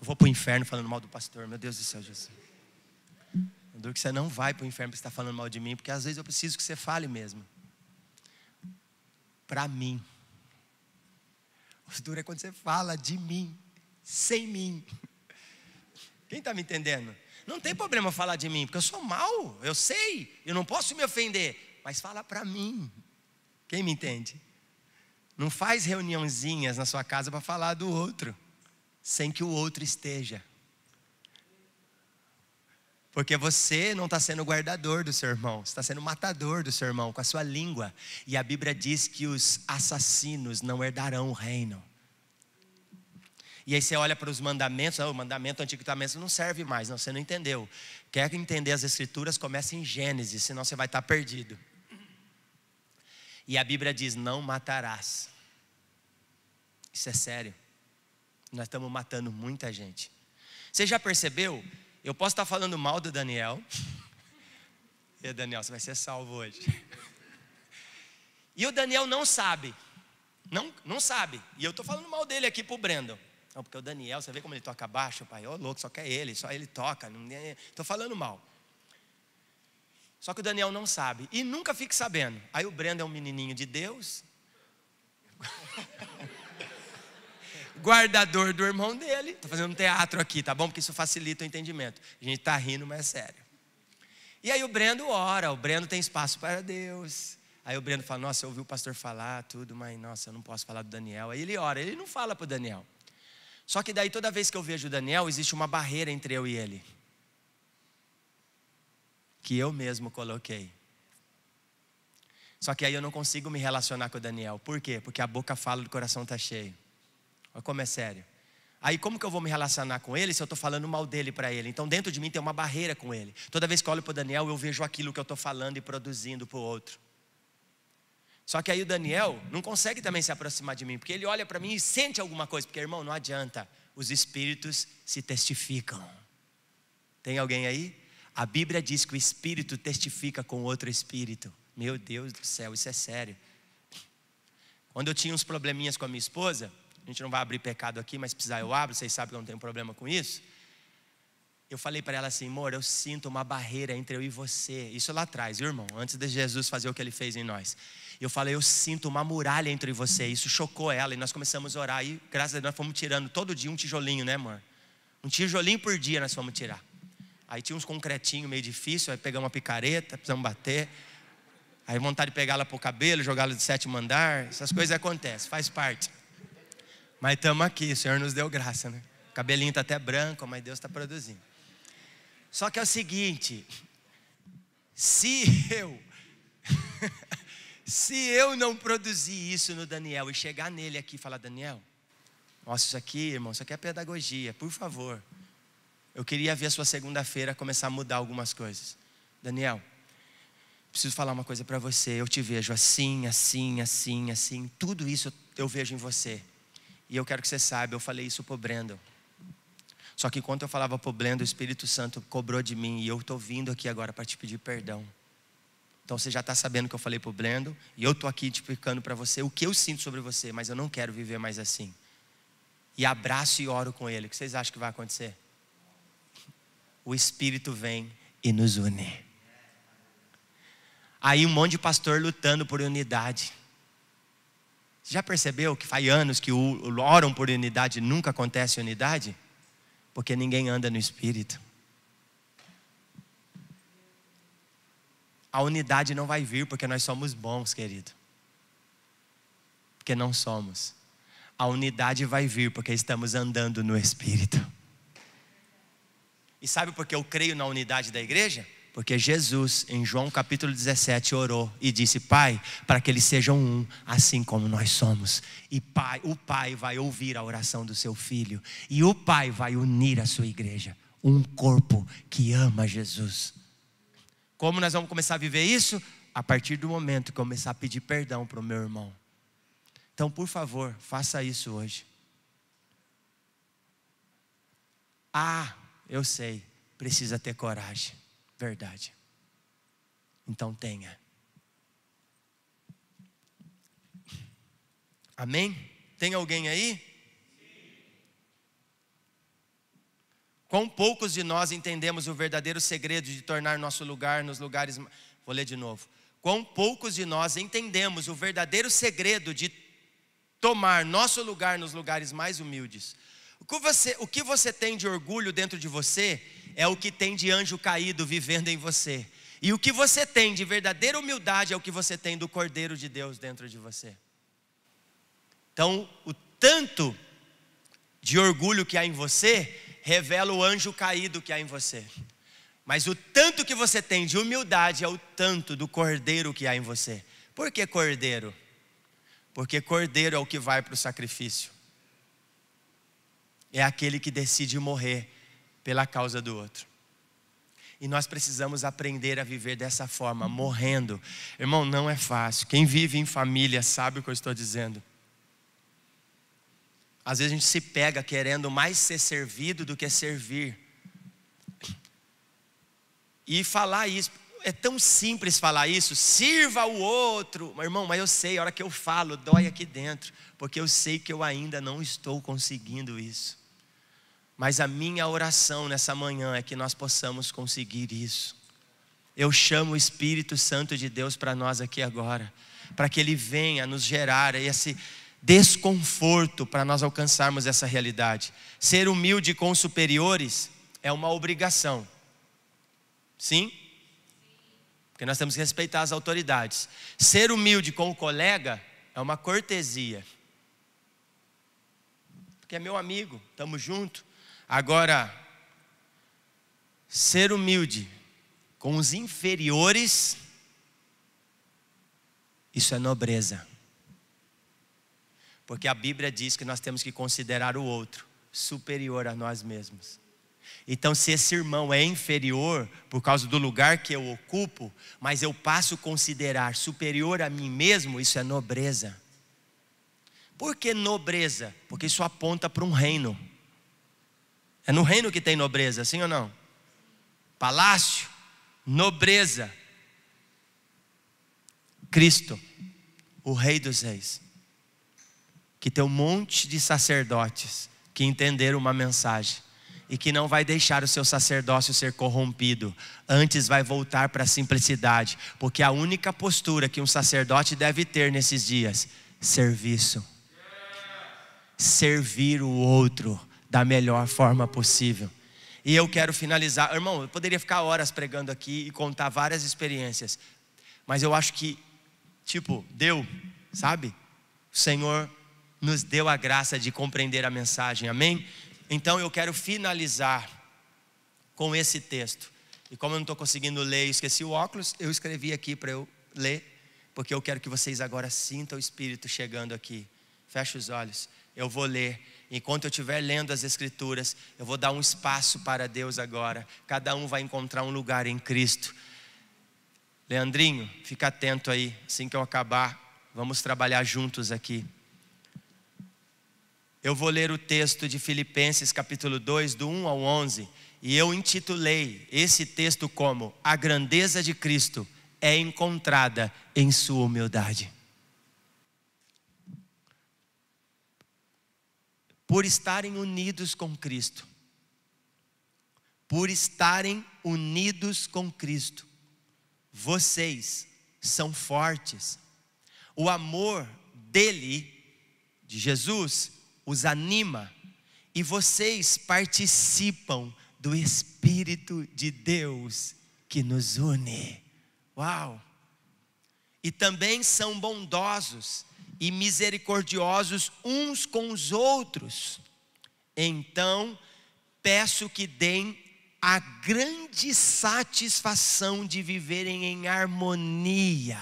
Eu vou para o inferno falando mal do pastor, meu Deus do céu, Jesus. Eu duro que você não vai para o inferno porque você está falando mal de mim, porque às vezes eu preciso que você fale mesmo. Para mim. O duro é quando você fala de mim, sem mim. Quem está me entendendo? Não tem problema falar de mim, porque eu sou mal, eu sei, eu não posso me ofender, mas fala para mim. Quem me entende? Não faz reuniãozinhas na sua casa para falar do outro, sem que o outro esteja. Porque você não está sendo guardador do seu irmão, você está sendo matador do seu irmão com a sua língua. E a Bíblia diz que os assassinos não herdarão o reino. E aí você olha para os mandamentos, o mandamento Antigo Testamento não serve mais, não, você não entendeu. Quer entender as Escrituras, comece em Gênesis, senão você vai estar perdido. E a Bíblia diz: não matarás. Isso é sério. Nós estamos matando muita gente. Você já percebeu? Eu posso estar falando mal do Daniel. E Daniel, você vai ser salvo hoje. E o Daniel não sabe. Não, não sabe. E eu estou falando mal dele aqui para o Brandon. Não, porque o Daniel, você vê como ele toca baixo, pai? Ô oh, louco, só quer ele, só ele toca. Estou falando mal. Só que o Daniel não sabe e nunca fica sabendo. Aí o Brendo é um menininho de Deus, guardador do irmão dele. Estou fazendo um teatro aqui, tá bom? Porque isso facilita o entendimento. A gente está rindo, mas é sério. E aí o Brendo ora, o Brendo tem espaço para Deus. Aí o Brendo fala: Nossa, eu ouvi o pastor falar tudo, mas nossa, eu não posso falar do Daniel. Aí ele ora, ele não fala para o Daniel. Só que daí toda vez que eu vejo o Daniel, existe uma barreira entre eu e ele que eu mesmo coloquei. Só que aí eu não consigo me relacionar com o Daniel. Por quê? Porque a boca fala e o coração está cheio. Olha como é sério. Aí como que eu vou me relacionar com ele se eu estou falando mal dele para ele? Então dentro de mim tem uma barreira com ele. Toda vez que eu olho para o Daniel, eu vejo aquilo que eu estou falando e produzindo para o outro. Só que aí o Daniel não consegue também se aproximar de mim, porque ele olha para mim e sente alguma coisa. Porque, irmão, não adianta. Os espíritos se testificam. Tem alguém aí? A Bíblia diz que o espírito testifica com outro espírito. Meu Deus do céu, isso é sério. Quando eu tinha uns probleminhas com a minha esposa, a gente não vai abrir pecado aqui, mas precisar eu abro, vocês sabem que eu não tenho problema com isso. Eu falei para ela assim, amor, eu sinto uma barreira entre eu e você. Isso lá atrás, irmão? Antes de Jesus fazer o que ele fez em nós. Eu falei, eu sinto uma muralha entre você. Isso chocou ela e nós começamos a orar. E graças a Deus nós fomos tirando todo dia um tijolinho, né, amor? Um tijolinho por dia nós fomos tirar. Aí tinha uns concretinhos meio difícil, aí pegamos uma picareta, precisamos bater. Aí vontade de pegá-la para o cabelo, jogá-la de sétimo andar, essas coisas acontecem, faz parte. Mas estamos aqui, o Senhor nos deu graça, né? O cabelinho está até branco, mas Deus está produzindo. Só que é o seguinte, se eu, se eu não produzir isso no Daniel e chegar nele aqui e falar, Daniel, nossa, isso aqui, irmão, isso aqui é pedagogia, por favor. Eu queria ver a sua segunda-feira começar a mudar algumas coisas. Daniel, preciso falar uma coisa para você. Eu te vejo assim, assim, assim, assim. Tudo isso eu vejo em você. E eu quero que você saiba, eu falei isso pro Brandon. Só que enquanto eu falava pro Brandon, o Espírito Santo cobrou de mim. E eu estou vindo aqui agora para te pedir perdão. Então você já está sabendo que eu falei pro Brandon. E eu estou aqui te explicando para você o que eu sinto sobre você. Mas eu não quero viver mais assim. E abraço e oro com ele. O que vocês acham que vai acontecer? O Espírito vem e nos une. Aí um monte de pastor lutando por unidade. Você já percebeu que faz anos que oram por unidade e nunca acontece unidade? Porque ninguém anda no Espírito. A unidade não vai vir porque nós somos bons, querido. porque não somos. A unidade vai vir porque estamos andando no Espírito. E sabe por que eu creio na unidade da igreja? Porque Jesus, em João capítulo 17, orou e disse: Pai, para que eles sejam um, assim como nós somos. E pai, o Pai vai ouvir a oração do seu filho, e o Pai vai unir a sua igreja, um corpo que ama Jesus. Como nós vamos começar a viver isso? A partir do momento que começar a pedir perdão para o meu irmão. Então, por favor, faça isso hoje. Ah, eu sei, precisa ter coragem verdade. Então tenha. Amém? Tem alguém aí? Quão poucos de nós entendemos o verdadeiro segredo de tornar nosso lugar nos lugares. Vou ler de novo. Quão poucos de nós entendemos o verdadeiro segredo de tomar nosso lugar nos lugares mais humildes. O que você, o que você tem de orgulho dentro de você é o que tem de anjo caído vivendo em você. E o que você tem de verdadeira humildade é o que você tem do Cordeiro de Deus dentro de você. Então, o tanto de orgulho que há em você revela o anjo caído que há em você. Mas o tanto que você tem de humildade é o tanto do cordeiro que há em você. Por que cordeiro? Porque cordeiro é o que vai para o sacrifício. É aquele que decide morrer pela causa do outro. E nós precisamos aprender a viver dessa forma, morrendo. Irmão, não é fácil. Quem vive em família sabe o que eu estou dizendo. Às vezes a gente se pega querendo mais ser servido do que servir. E falar isso, é tão simples falar isso, sirva o outro. Mas, irmão, mas eu sei, a hora que eu falo, dói aqui dentro, porque eu sei que eu ainda não estou conseguindo isso. Mas a minha oração nessa manhã é que nós possamos conseguir isso. Eu chamo o Espírito Santo de Deus para nós aqui agora, para que Ele venha nos gerar esse desconforto para nós alcançarmos essa realidade. Ser humilde com superiores é uma obrigação. Sim? Porque nós temos que respeitar as autoridades. Ser humilde com o colega é uma cortesia. Porque é meu amigo, estamos juntos. Agora, ser humilde com os inferiores, isso é nobreza. Porque a Bíblia diz que nós temos que considerar o outro superior a nós mesmos. Então, se esse irmão é inferior por causa do lugar que eu ocupo, mas eu passo a considerar superior a mim mesmo, isso é nobreza. Por que nobreza? Porque isso aponta para um reino. É no reino que tem nobreza, sim ou não? Palácio, nobreza. Cristo, o Rei dos Reis, que tem um monte de sacerdotes que entenderam uma mensagem e que não vai deixar o seu sacerdócio ser corrompido, antes vai voltar para a simplicidade, porque a única postura que um sacerdote deve ter nesses dias, serviço. Servir o outro da melhor forma possível. E eu quero finalizar, irmão, eu poderia ficar horas pregando aqui e contar várias experiências, mas eu acho que, tipo, deu, sabe? O Senhor nos deu a graça de compreender a mensagem, amém? Então eu quero finalizar com esse texto. E como eu não estou conseguindo ler, esqueci o óculos, eu escrevi aqui para eu ler, porque eu quero que vocês agora sintam o Espírito chegando aqui. Feche os olhos, eu vou ler enquanto eu estiver lendo as Escrituras, eu vou dar um espaço para Deus agora. Cada um vai encontrar um lugar em Cristo. Leandrinho, fica atento aí, assim que eu acabar, vamos trabalhar juntos aqui. Eu vou ler o texto de Filipenses, capítulo 2, do 1 ao 11, e eu intitulei esse texto como A grandeza de Cristo é encontrada em sua humildade. Por estarem unidos com Cristo. Por estarem unidos com Cristo. Vocês são fortes. O amor dele, de Jesus, os anima. E vocês participam do Espírito de Deus que nos une. Uau! E também são bondosos e misericordiosos uns com os outros. Então, peço que deem a grande satisfação de viverem em harmonia,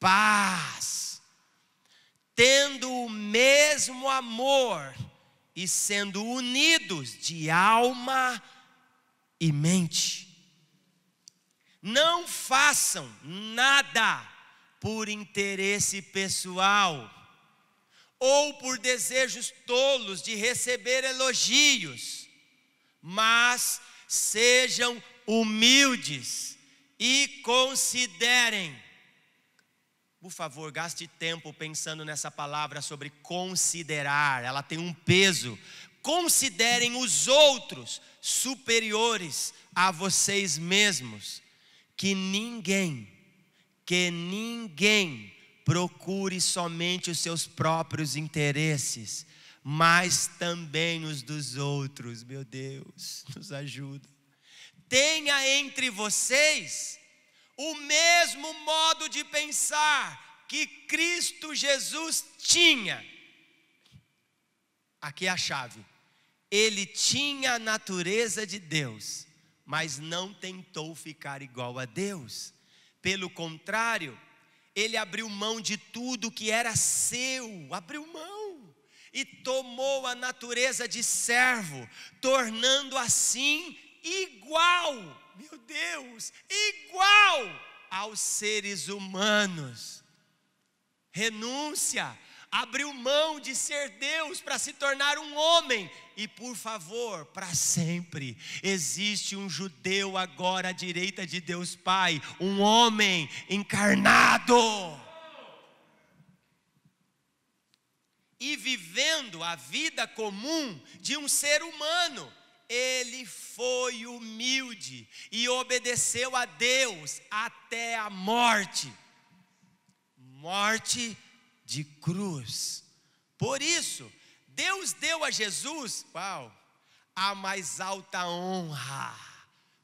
paz, tendo o mesmo amor e sendo unidos de alma e mente. Não façam nada por interesse pessoal ou por desejos tolos de receber elogios, mas sejam humildes e considerem. Por favor, gaste tempo pensando nessa palavra sobre considerar, ela tem um peso. Considerem os outros superiores a vocês mesmos, que ninguém, que ninguém procure somente os seus próprios interesses, mas também os dos outros. Meu Deus, nos ajuda. Tenha entre vocês o mesmo modo de pensar que Cristo Jesus tinha. Aqui é a chave. Ele tinha a natureza de Deus, mas não tentou ficar igual a Deus. Pelo contrário, ele abriu mão de tudo que era seu, abriu mão e tomou a natureza de servo, tornando assim igual, meu Deus, igual aos seres humanos. Renúncia, abriu mão de ser Deus para se tornar um homem. E por favor, para sempre, existe um judeu agora à direita de Deus Pai, um homem encarnado. E vivendo a vida comum de um ser humano, ele foi humilde e obedeceu a Deus até a morte morte de cruz. Por isso, Deus deu a Jesus, uau, a mais alta honra.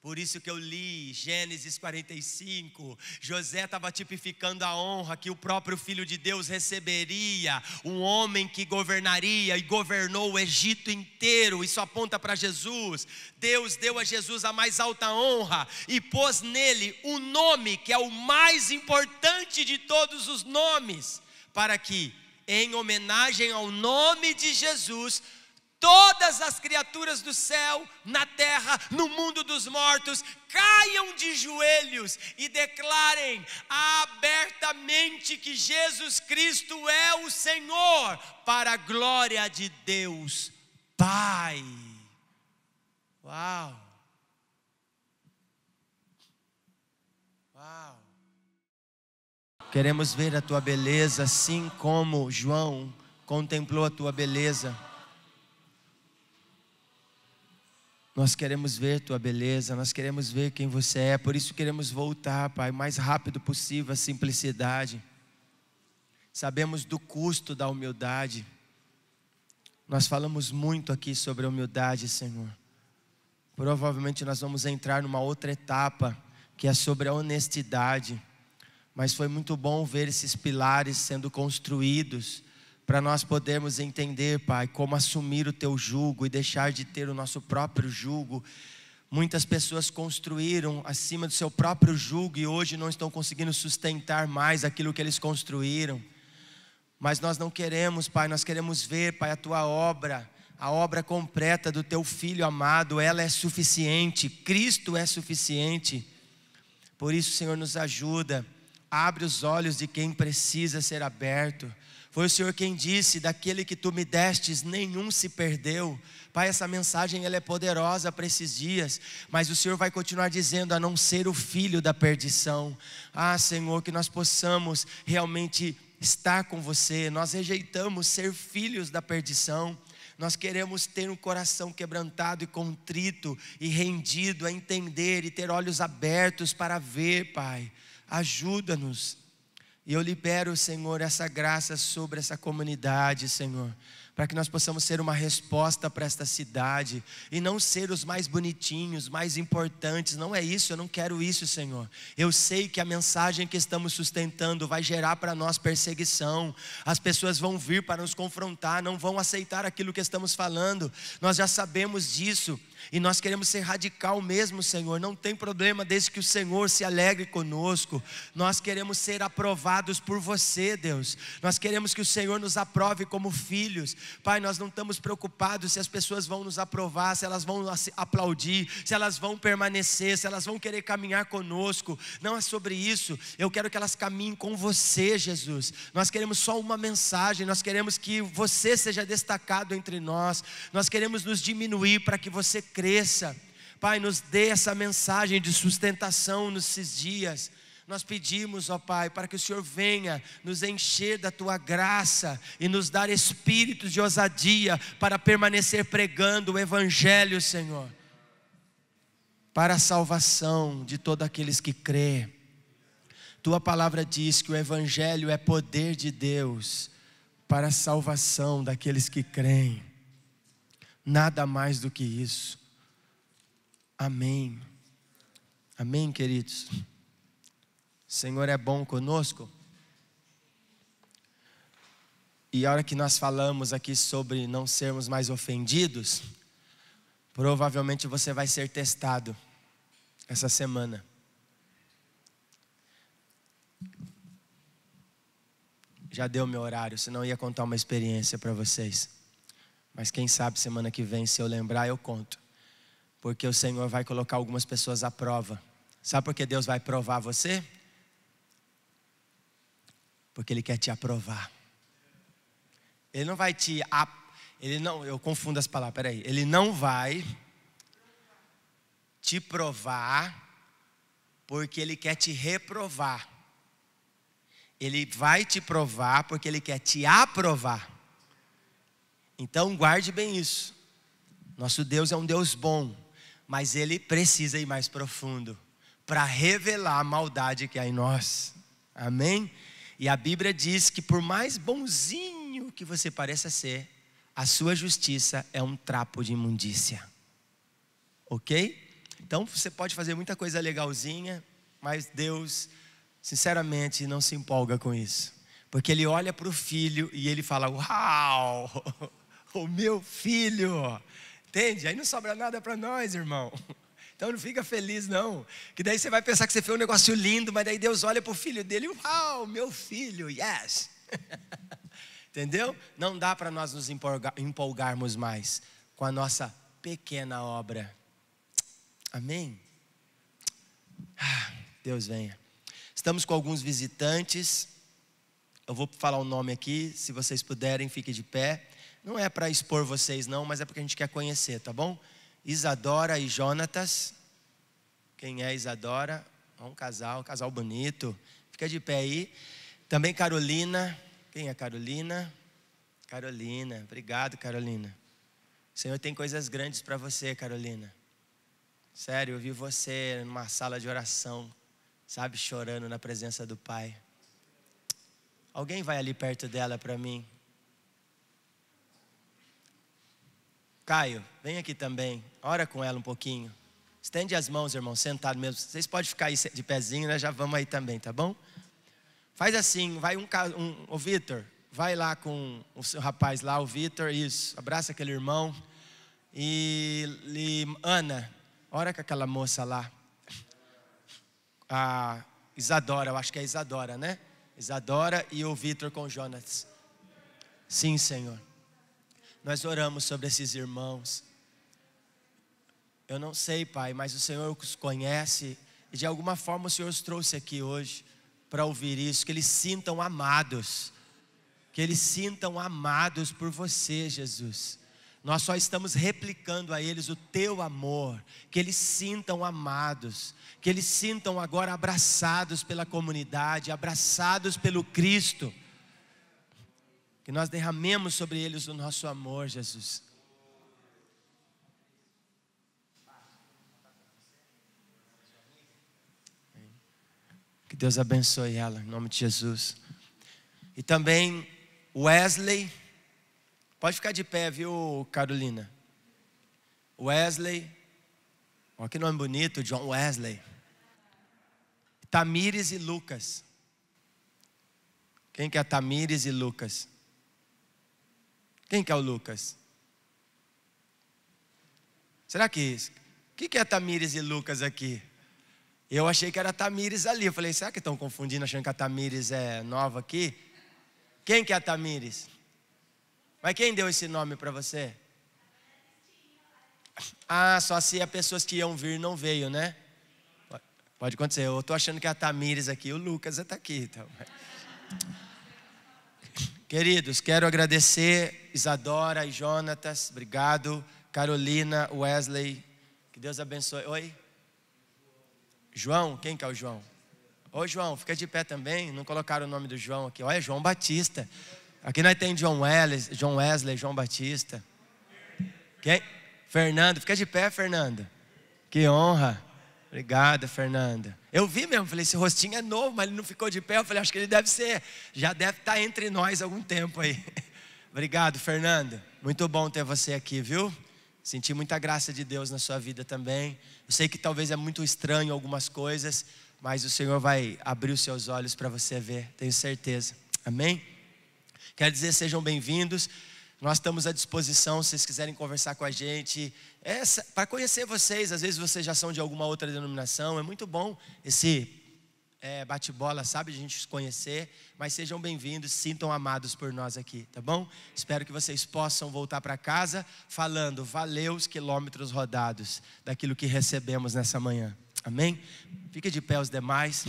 Por isso que eu li Gênesis 45, José estava tipificando a honra que o próprio Filho de Deus receberia, um homem que governaria e governou o Egito inteiro, isso aponta para Jesus. Deus deu a Jesus a mais alta honra e pôs nele o nome que é o mais importante de todos os nomes para que, em homenagem ao nome de Jesus, todas as criaturas do céu, na terra, no mundo dos mortos, caiam de joelhos e declarem abertamente que Jesus Cristo é o Senhor, para a glória de Deus Pai. Uau! Queremos ver a tua beleza, assim como João contemplou a tua beleza. Nós queremos ver tua beleza, nós queremos ver quem você é, por isso queremos voltar, Pai, o mais rápido possível à simplicidade. Sabemos do custo da humildade. Nós falamos muito aqui sobre a humildade, Senhor. Provavelmente nós vamos entrar numa outra etapa, que é sobre a honestidade. Mas foi muito bom ver esses pilares sendo construídos para nós podermos entender, Pai, como assumir o teu jugo e deixar de ter o nosso próprio jugo. Muitas pessoas construíram acima do seu próprio jugo e hoje não estão conseguindo sustentar mais aquilo que eles construíram. Mas nós não queremos, Pai, nós queremos ver, Pai, a tua obra, a obra completa do teu filho amado, ela é suficiente, Cristo é suficiente. Por isso, Senhor, nos ajuda abre os olhos de quem precisa ser aberto. Foi o Senhor quem disse: daquele que tu me destes, nenhum se perdeu. Pai, essa mensagem ela é poderosa para esses dias, mas o Senhor vai continuar dizendo: a não ser o filho da perdição. Ah, Senhor, que nós possamos realmente estar com você. Nós rejeitamos ser filhos da perdição. Nós queremos ter um coração quebrantado e contrito e rendido a entender e ter olhos abertos para ver, Pai ajuda-nos. E eu libero, Senhor, essa graça sobre essa comunidade, Senhor, para que nós possamos ser uma resposta para esta cidade e não ser os mais bonitinhos, mais importantes. Não é isso, eu não quero isso, Senhor. Eu sei que a mensagem que estamos sustentando vai gerar para nós perseguição. As pessoas vão vir para nos confrontar, não vão aceitar aquilo que estamos falando. Nós já sabemos disso. E nós queremos ser radical mesmo, Senhor. Não tem problema desde que o Senhor se alegre conosco. Nós queremos ser aprovados por você, Deus. Nós queremos que o Senhor nos aprove como filhos. Pai, nós não estamos preocupados se as pessoas vão nos aprovar, se elas vão aplaudir, se elas vão permanecer, se elas vão querer caminhar conosco. Não é sobre isso. Eu quero que elas caminhem com você, Jesus. Nós queremos só uma mensagem. Nós queremos que você seja destacado entre nós. Nós queremos nos diminuir para que você cresça. Pai, nos dê essa mensagem de sustentação nesses dias. Nós pedimos, ó Pai, para que o Senhor venha nos encher da tua graça e nos dar espíritos de ousadia para permanecer pregando o Evangelho, Senhor, para a salvação de todos aqueles que crê. Tua palavra diz que o Evangelho é poder de Deus para a salvação daqueles que creem. Nada mais do que isso. Amém. Amém, queridos. O Senhor é bom conosco. E a hora que nós falamos aqui sobre não sermos mais ofendidos, provavelmente você vai ser testado essa semana. Já deu meu horário, senão eu ia contar uma experiência para vocês. Mas quem sabe semana que vem, se eu lembrar, eu conto porque o Senhor vai colocar algumas pessoas à prova. Sabe por que Deus vai provar você? Porque Ele quer te aprovar. Ele não vai te. Ele não, eu confundo as palavras, peraí. Ele não vai te provar porque Ele quer te reprovar. Ele vai te provar porque Ele quer te aprovar. Então guarde bem isso. Nosso Deus é um Deus bom mas ele precisa ir mais profundo para revelar a maldade que há em nós. Amém? E a Bíblia diz que por mais bonzinho que você pareça ser, a sua justiça é um trapo de imundícia. OK? Então você pode fazer muita coisa legalzinha, mas Deus, sinceramente, não se empolga com isso. Porque ele olha para o filho e ele fala: Uau, o meu filho, Entende? Aí não sobra nada para nós, irmão. Então não fica feliz, não. Que daí você vai pensar que você fez um negócio lindo, mas daí Deus olha para o filho dele, uau, meu filho, yes. Entendeu? Não dá para nós nos empolgarmos mais com a nossa pequena obra. Amém? Ah, Deus venha. Estamos com alguns visitantes. Eu vou falar o nome aqui, se vocês puderem, fiquem de pé. Não é para expor vocês, não, mas é porque a gente quer conhecer, tá bom? Isadora e Jonatas. Quem é Isadora? É um casal, um casal bonito. Fica de pé aí. Também Carolina. Quem é Carolina? Carolina. Obrigado, Carolina. O Senhor tem coisas grandes para você, Carolina. Sério, eu vi você numa sala de oração, sabe, chorando na presença do Pai. Alguém vai ali perto dela para mim? Caio, vem aqui também. Ora com ela um pouquinho. Estende as mãos, irmão, sentado mesmo. Vocês podem ficar aí de pezinho, né? Já vamos aí também, tá bom? Faz assim, vai um, um o Vitor, vai lá com o seu rapaz lá, o Vitor, isso. Abraça aquele irmão. E, e Ana, ora com aquela moça lá. A Isadora, eu acho que é Isadora, né? Isadora e o Vitor com Jonas. Sim, Senhor. Nós oramos sobre esses irmãos. Eu não sei, Pai, mas o Senhor os conhece e de alguma forma o Senhor os trouxe aqui hoje para ouvir isso, que eles sintam amados, que eles sintam amados por você, Jesus. Nós só estamos replicando a eles o teu amor, que eles sintam amados, que eles sintam agora abraçados pela comunidade, abraçados pelo Cristo que nós derramemos sobre eles o nosso amor, Jesus. Que Deus abençoe ela, em nome de Jesus. E também Wesley, Pode ficar de pé, viu, Carolina? Wesley. Olha que nome bonito, John Wesley. Tamires e Lucas. Quem que é Tamires e Lucas? Quem que é o Lucas? Será que isso? O que, que é Tamires e Lucas aqui? Eu achei que era Tamires ali. Eu falei, será que estão confundindo, achando que a Tamires é nova aqui? Quem que é a Tamires? Mas quem deu esse nome para você? Ah, só se as pessoas que iam vir não veio, né? Pode acontecer. Eu estou achando que é a Tamires aqui, o Lucas está aqui. Então. Queridos, quero agradecer Isadora e Jonatas, obrigado. Carolina, Wesley, que Deus abençoe. Oi? João, quem que é o João? Ô João, fica de pé também. Não colocaram o nome do João aqui. Olha, João Batista. Aqui nós tem John Wesley, John Wesley, João Batista. Quem? Fernando, fica de pé, Fernando. Que honra. Obrigada, Fernanda. Eu vi mesmo, falei, esse rostinho é novo, mas ele não ficou de pé. Eu falei, acho que ele deve ser, já deve estar entre nós algum tempo aí. Obrigado, Fernanda. Muito bom ter você aqui, viu? Senti muita graça de Deus na sua vida também. Eu sei que talvez é muito estranho algumas coisas, mas o Senhor vai abrir os seus olhos para você ver, tenho certeza. Amém? Quero dizer, sejam bem-vindos. Nós estamos à disposição, se vocês quiserem conversar com a gente. Para conhecer vocês, às vezes vocês já são de alguma outra denominação, é muito bom esse é, bate-bola, sabe, de a gente se conhecer. Mas sejam bem-vindos, sintam amados por nós aqui, tá bom? Espero que vocês possam voltar para casa falando, valeu os quilômetros rodados daquilo que recebemos nessa manhã. Amém? Fique de pé os demais.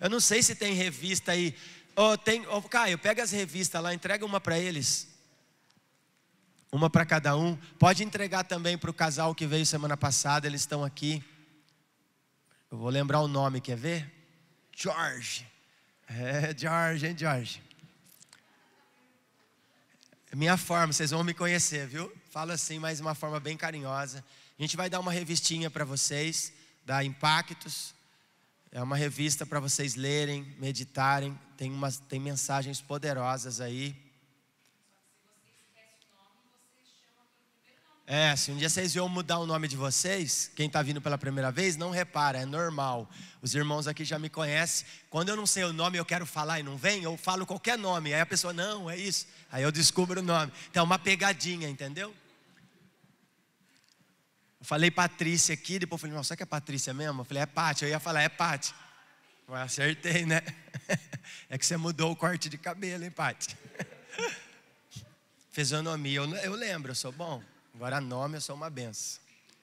Eu não sei se tem revista aí Oh, tem, oh, Caio, pega as revistas lá, entrega uma para eles. Uma para cada um. Pode entregar também para o casal que veio semana passada, eles estão aqui. Eu vou lembrar o nome, quer ver? George. É, George, hein, George? É minha forma, vocês vão me conhecer, viu? Falo assim, mas uma forma bem carinhosa. A gente vai dar uma revistinha para vocês, da Impactos. É uma revista para vocês lerem, meditarem. Tem, umas, tem mensagens poderosas aí. É, se um dia vocês iam mudar o nome de vocês, quem está vindo pela primeira vez, não repara, é normal. Os irmãos aqui já me conhecem. Quando eu não sei o nome, eu quero falar e não vem, eu falo qualquer nome. Aí a pessoa, não, é isso. Aí eu descubro o nome. Então é uma pegadinha, entendeu? Eu falei Patrícia aqui, depois eu falei, não, será que é Patrícia mesmo? Eu falei, é Pati. Eu ia falar, é Pati. Eu acertei, né? É que você mudou o corte de cabelo, hein, Pati? Fisionomia, eu, eu lembro, eu sou bom. Agora nome, eu sou uma benção.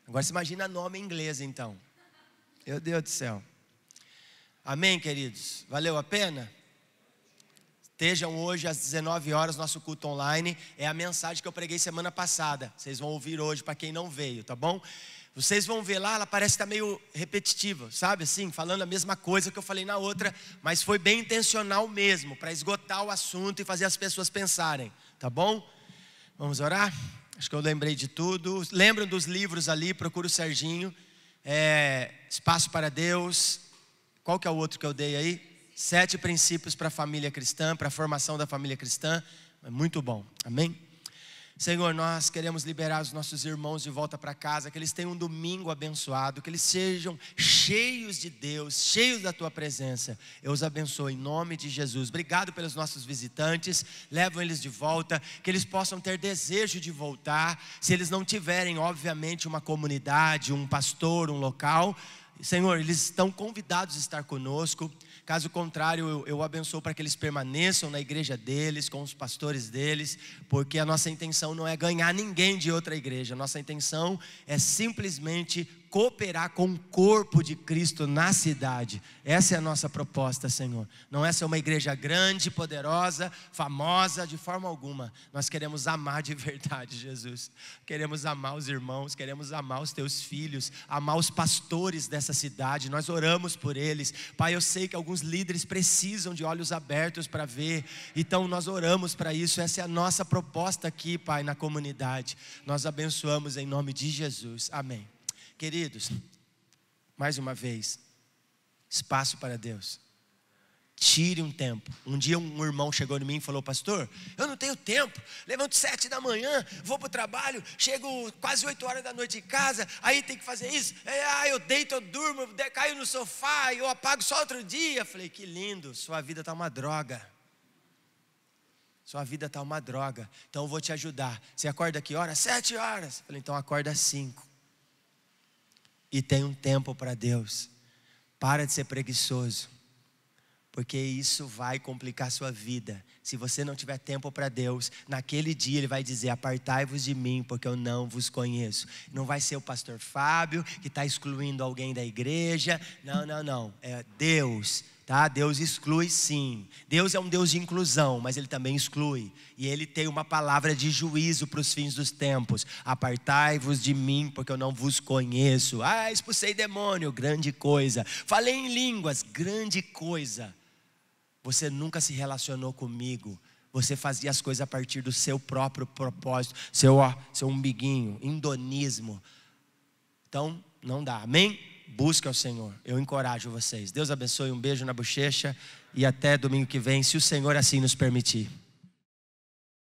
Agora você imagina nome em inglês, então. Meu Deus do céu. Amém, queridos? Valeu a pena? Estejam hoje às 19 horas, nosso culto online. É a mensagem que eu preguei semana passada. Vocês vão ouvir hoje, para quem não veio, tá bom? Vocês vão ver lá, ela parece estar meio repetitiva, sabe assim? Falando a mesma coisa que eu falei na outra, mas foi bem intencional mesmo, para esgotar o assunto e fazer as pessoas pensarem, tá bom? Vamos orar? Acho que eu lembrei de tudo. Lembram dos livros ali, procura o Serginho. É, Espaço para Deus. Qual que é o outro que eu dei aí? Sete princípios para a família cristã, para a formação da família cristã. É muito bom. Amém? Senhor, nós queremos liberar os nossos irmãos de volta para casa, que eles tenham um domingo abençoado, que eles sejam cheios de Deus, cheios da tua presença. Eu os abençoo em nome de Jesus. Obrigado pelos nossos visitantes, levam eles de volta, que eles possam ter desejo de voltar. Se eles não tiverem, obviamente, uma comunidade, um pastor, um local, Senhor, eles estão convidados a estar conosco. Caso contrário, eu, eu abençoo para que eles permaneçam na igreja deles, com os pastores deles, porque a nossa intenção não é ganhar ninguém de outra igreja, a nossa intenção é simplesmente cooperar com o corpo de Cristo na cidade. Essa é a nossa proposta, Senhor. Não é ser uma igreja grande, poderosa, famosa, de forma alguma. Nós queremos amar de verdade, Jesus. Queremos amar os irmãos, queremos amar os teus filhos, amar os pastores dessa cidade. Nós oramos por eles. Pai, eu sei que alguns líderes precisam de olhos abertos para ver. Então nós oramos para isso. Essa é a nossa proposta aqui, Pai, na comunidade. Nós abençoamos em nome de Jesus. Amém. Queridos, mais uma vez, espaço para Deus. Tire um tempo. Um dia um irmão chegou em mim e falou: Pastor, eu não tenho tempo. Levanto sete da manhã, vou para o trabalho, chego quase oito horas da noite em casa, aí tem que fazer isso. É, ah, eu deito, eu durmo, eu caio no sofá, eu apago só outro dia. Falei: Que lindo, sua vida está uma droga. Sua vida está uma droga. Então eu vou te ajudar. Você acorda que horas? Sete horas. Falei: Então acorda às cinco. E tem um tempo para Deus. Para de ser preguiçoso porque isso vai complicar sua vida. Se você não tiver tempo para Deus, naquele dia Ele vai dizer: Apartai-vos de mim, porque eu não vos conheço. Não vai ser o pastor Fábio que está excluindo alguém da igreja. Não, não, não. É Deus. Tá? Deus exclui sim. Deus é um Deus de inclusão, mas Ele também exclui. E Ele tem uma palavra de juízo para os fins dos tempos. Apartai-vos de mim, porque eu não vos conheço. Ah, expulsei demônio, grande coisa. Falei em línguas, grande coisa. Você nunca se relacionou comigo. Você fazia as coisas a partir do seu próprio propósito, seu, seu umbiguinho, indonismo. Então, não dá. Amém? Busque ao Senhor. Eu encorajo vocês. Deus abençoe. Um beijo na bochecha e até domingo que vem, se o Senhor assim nos permitir.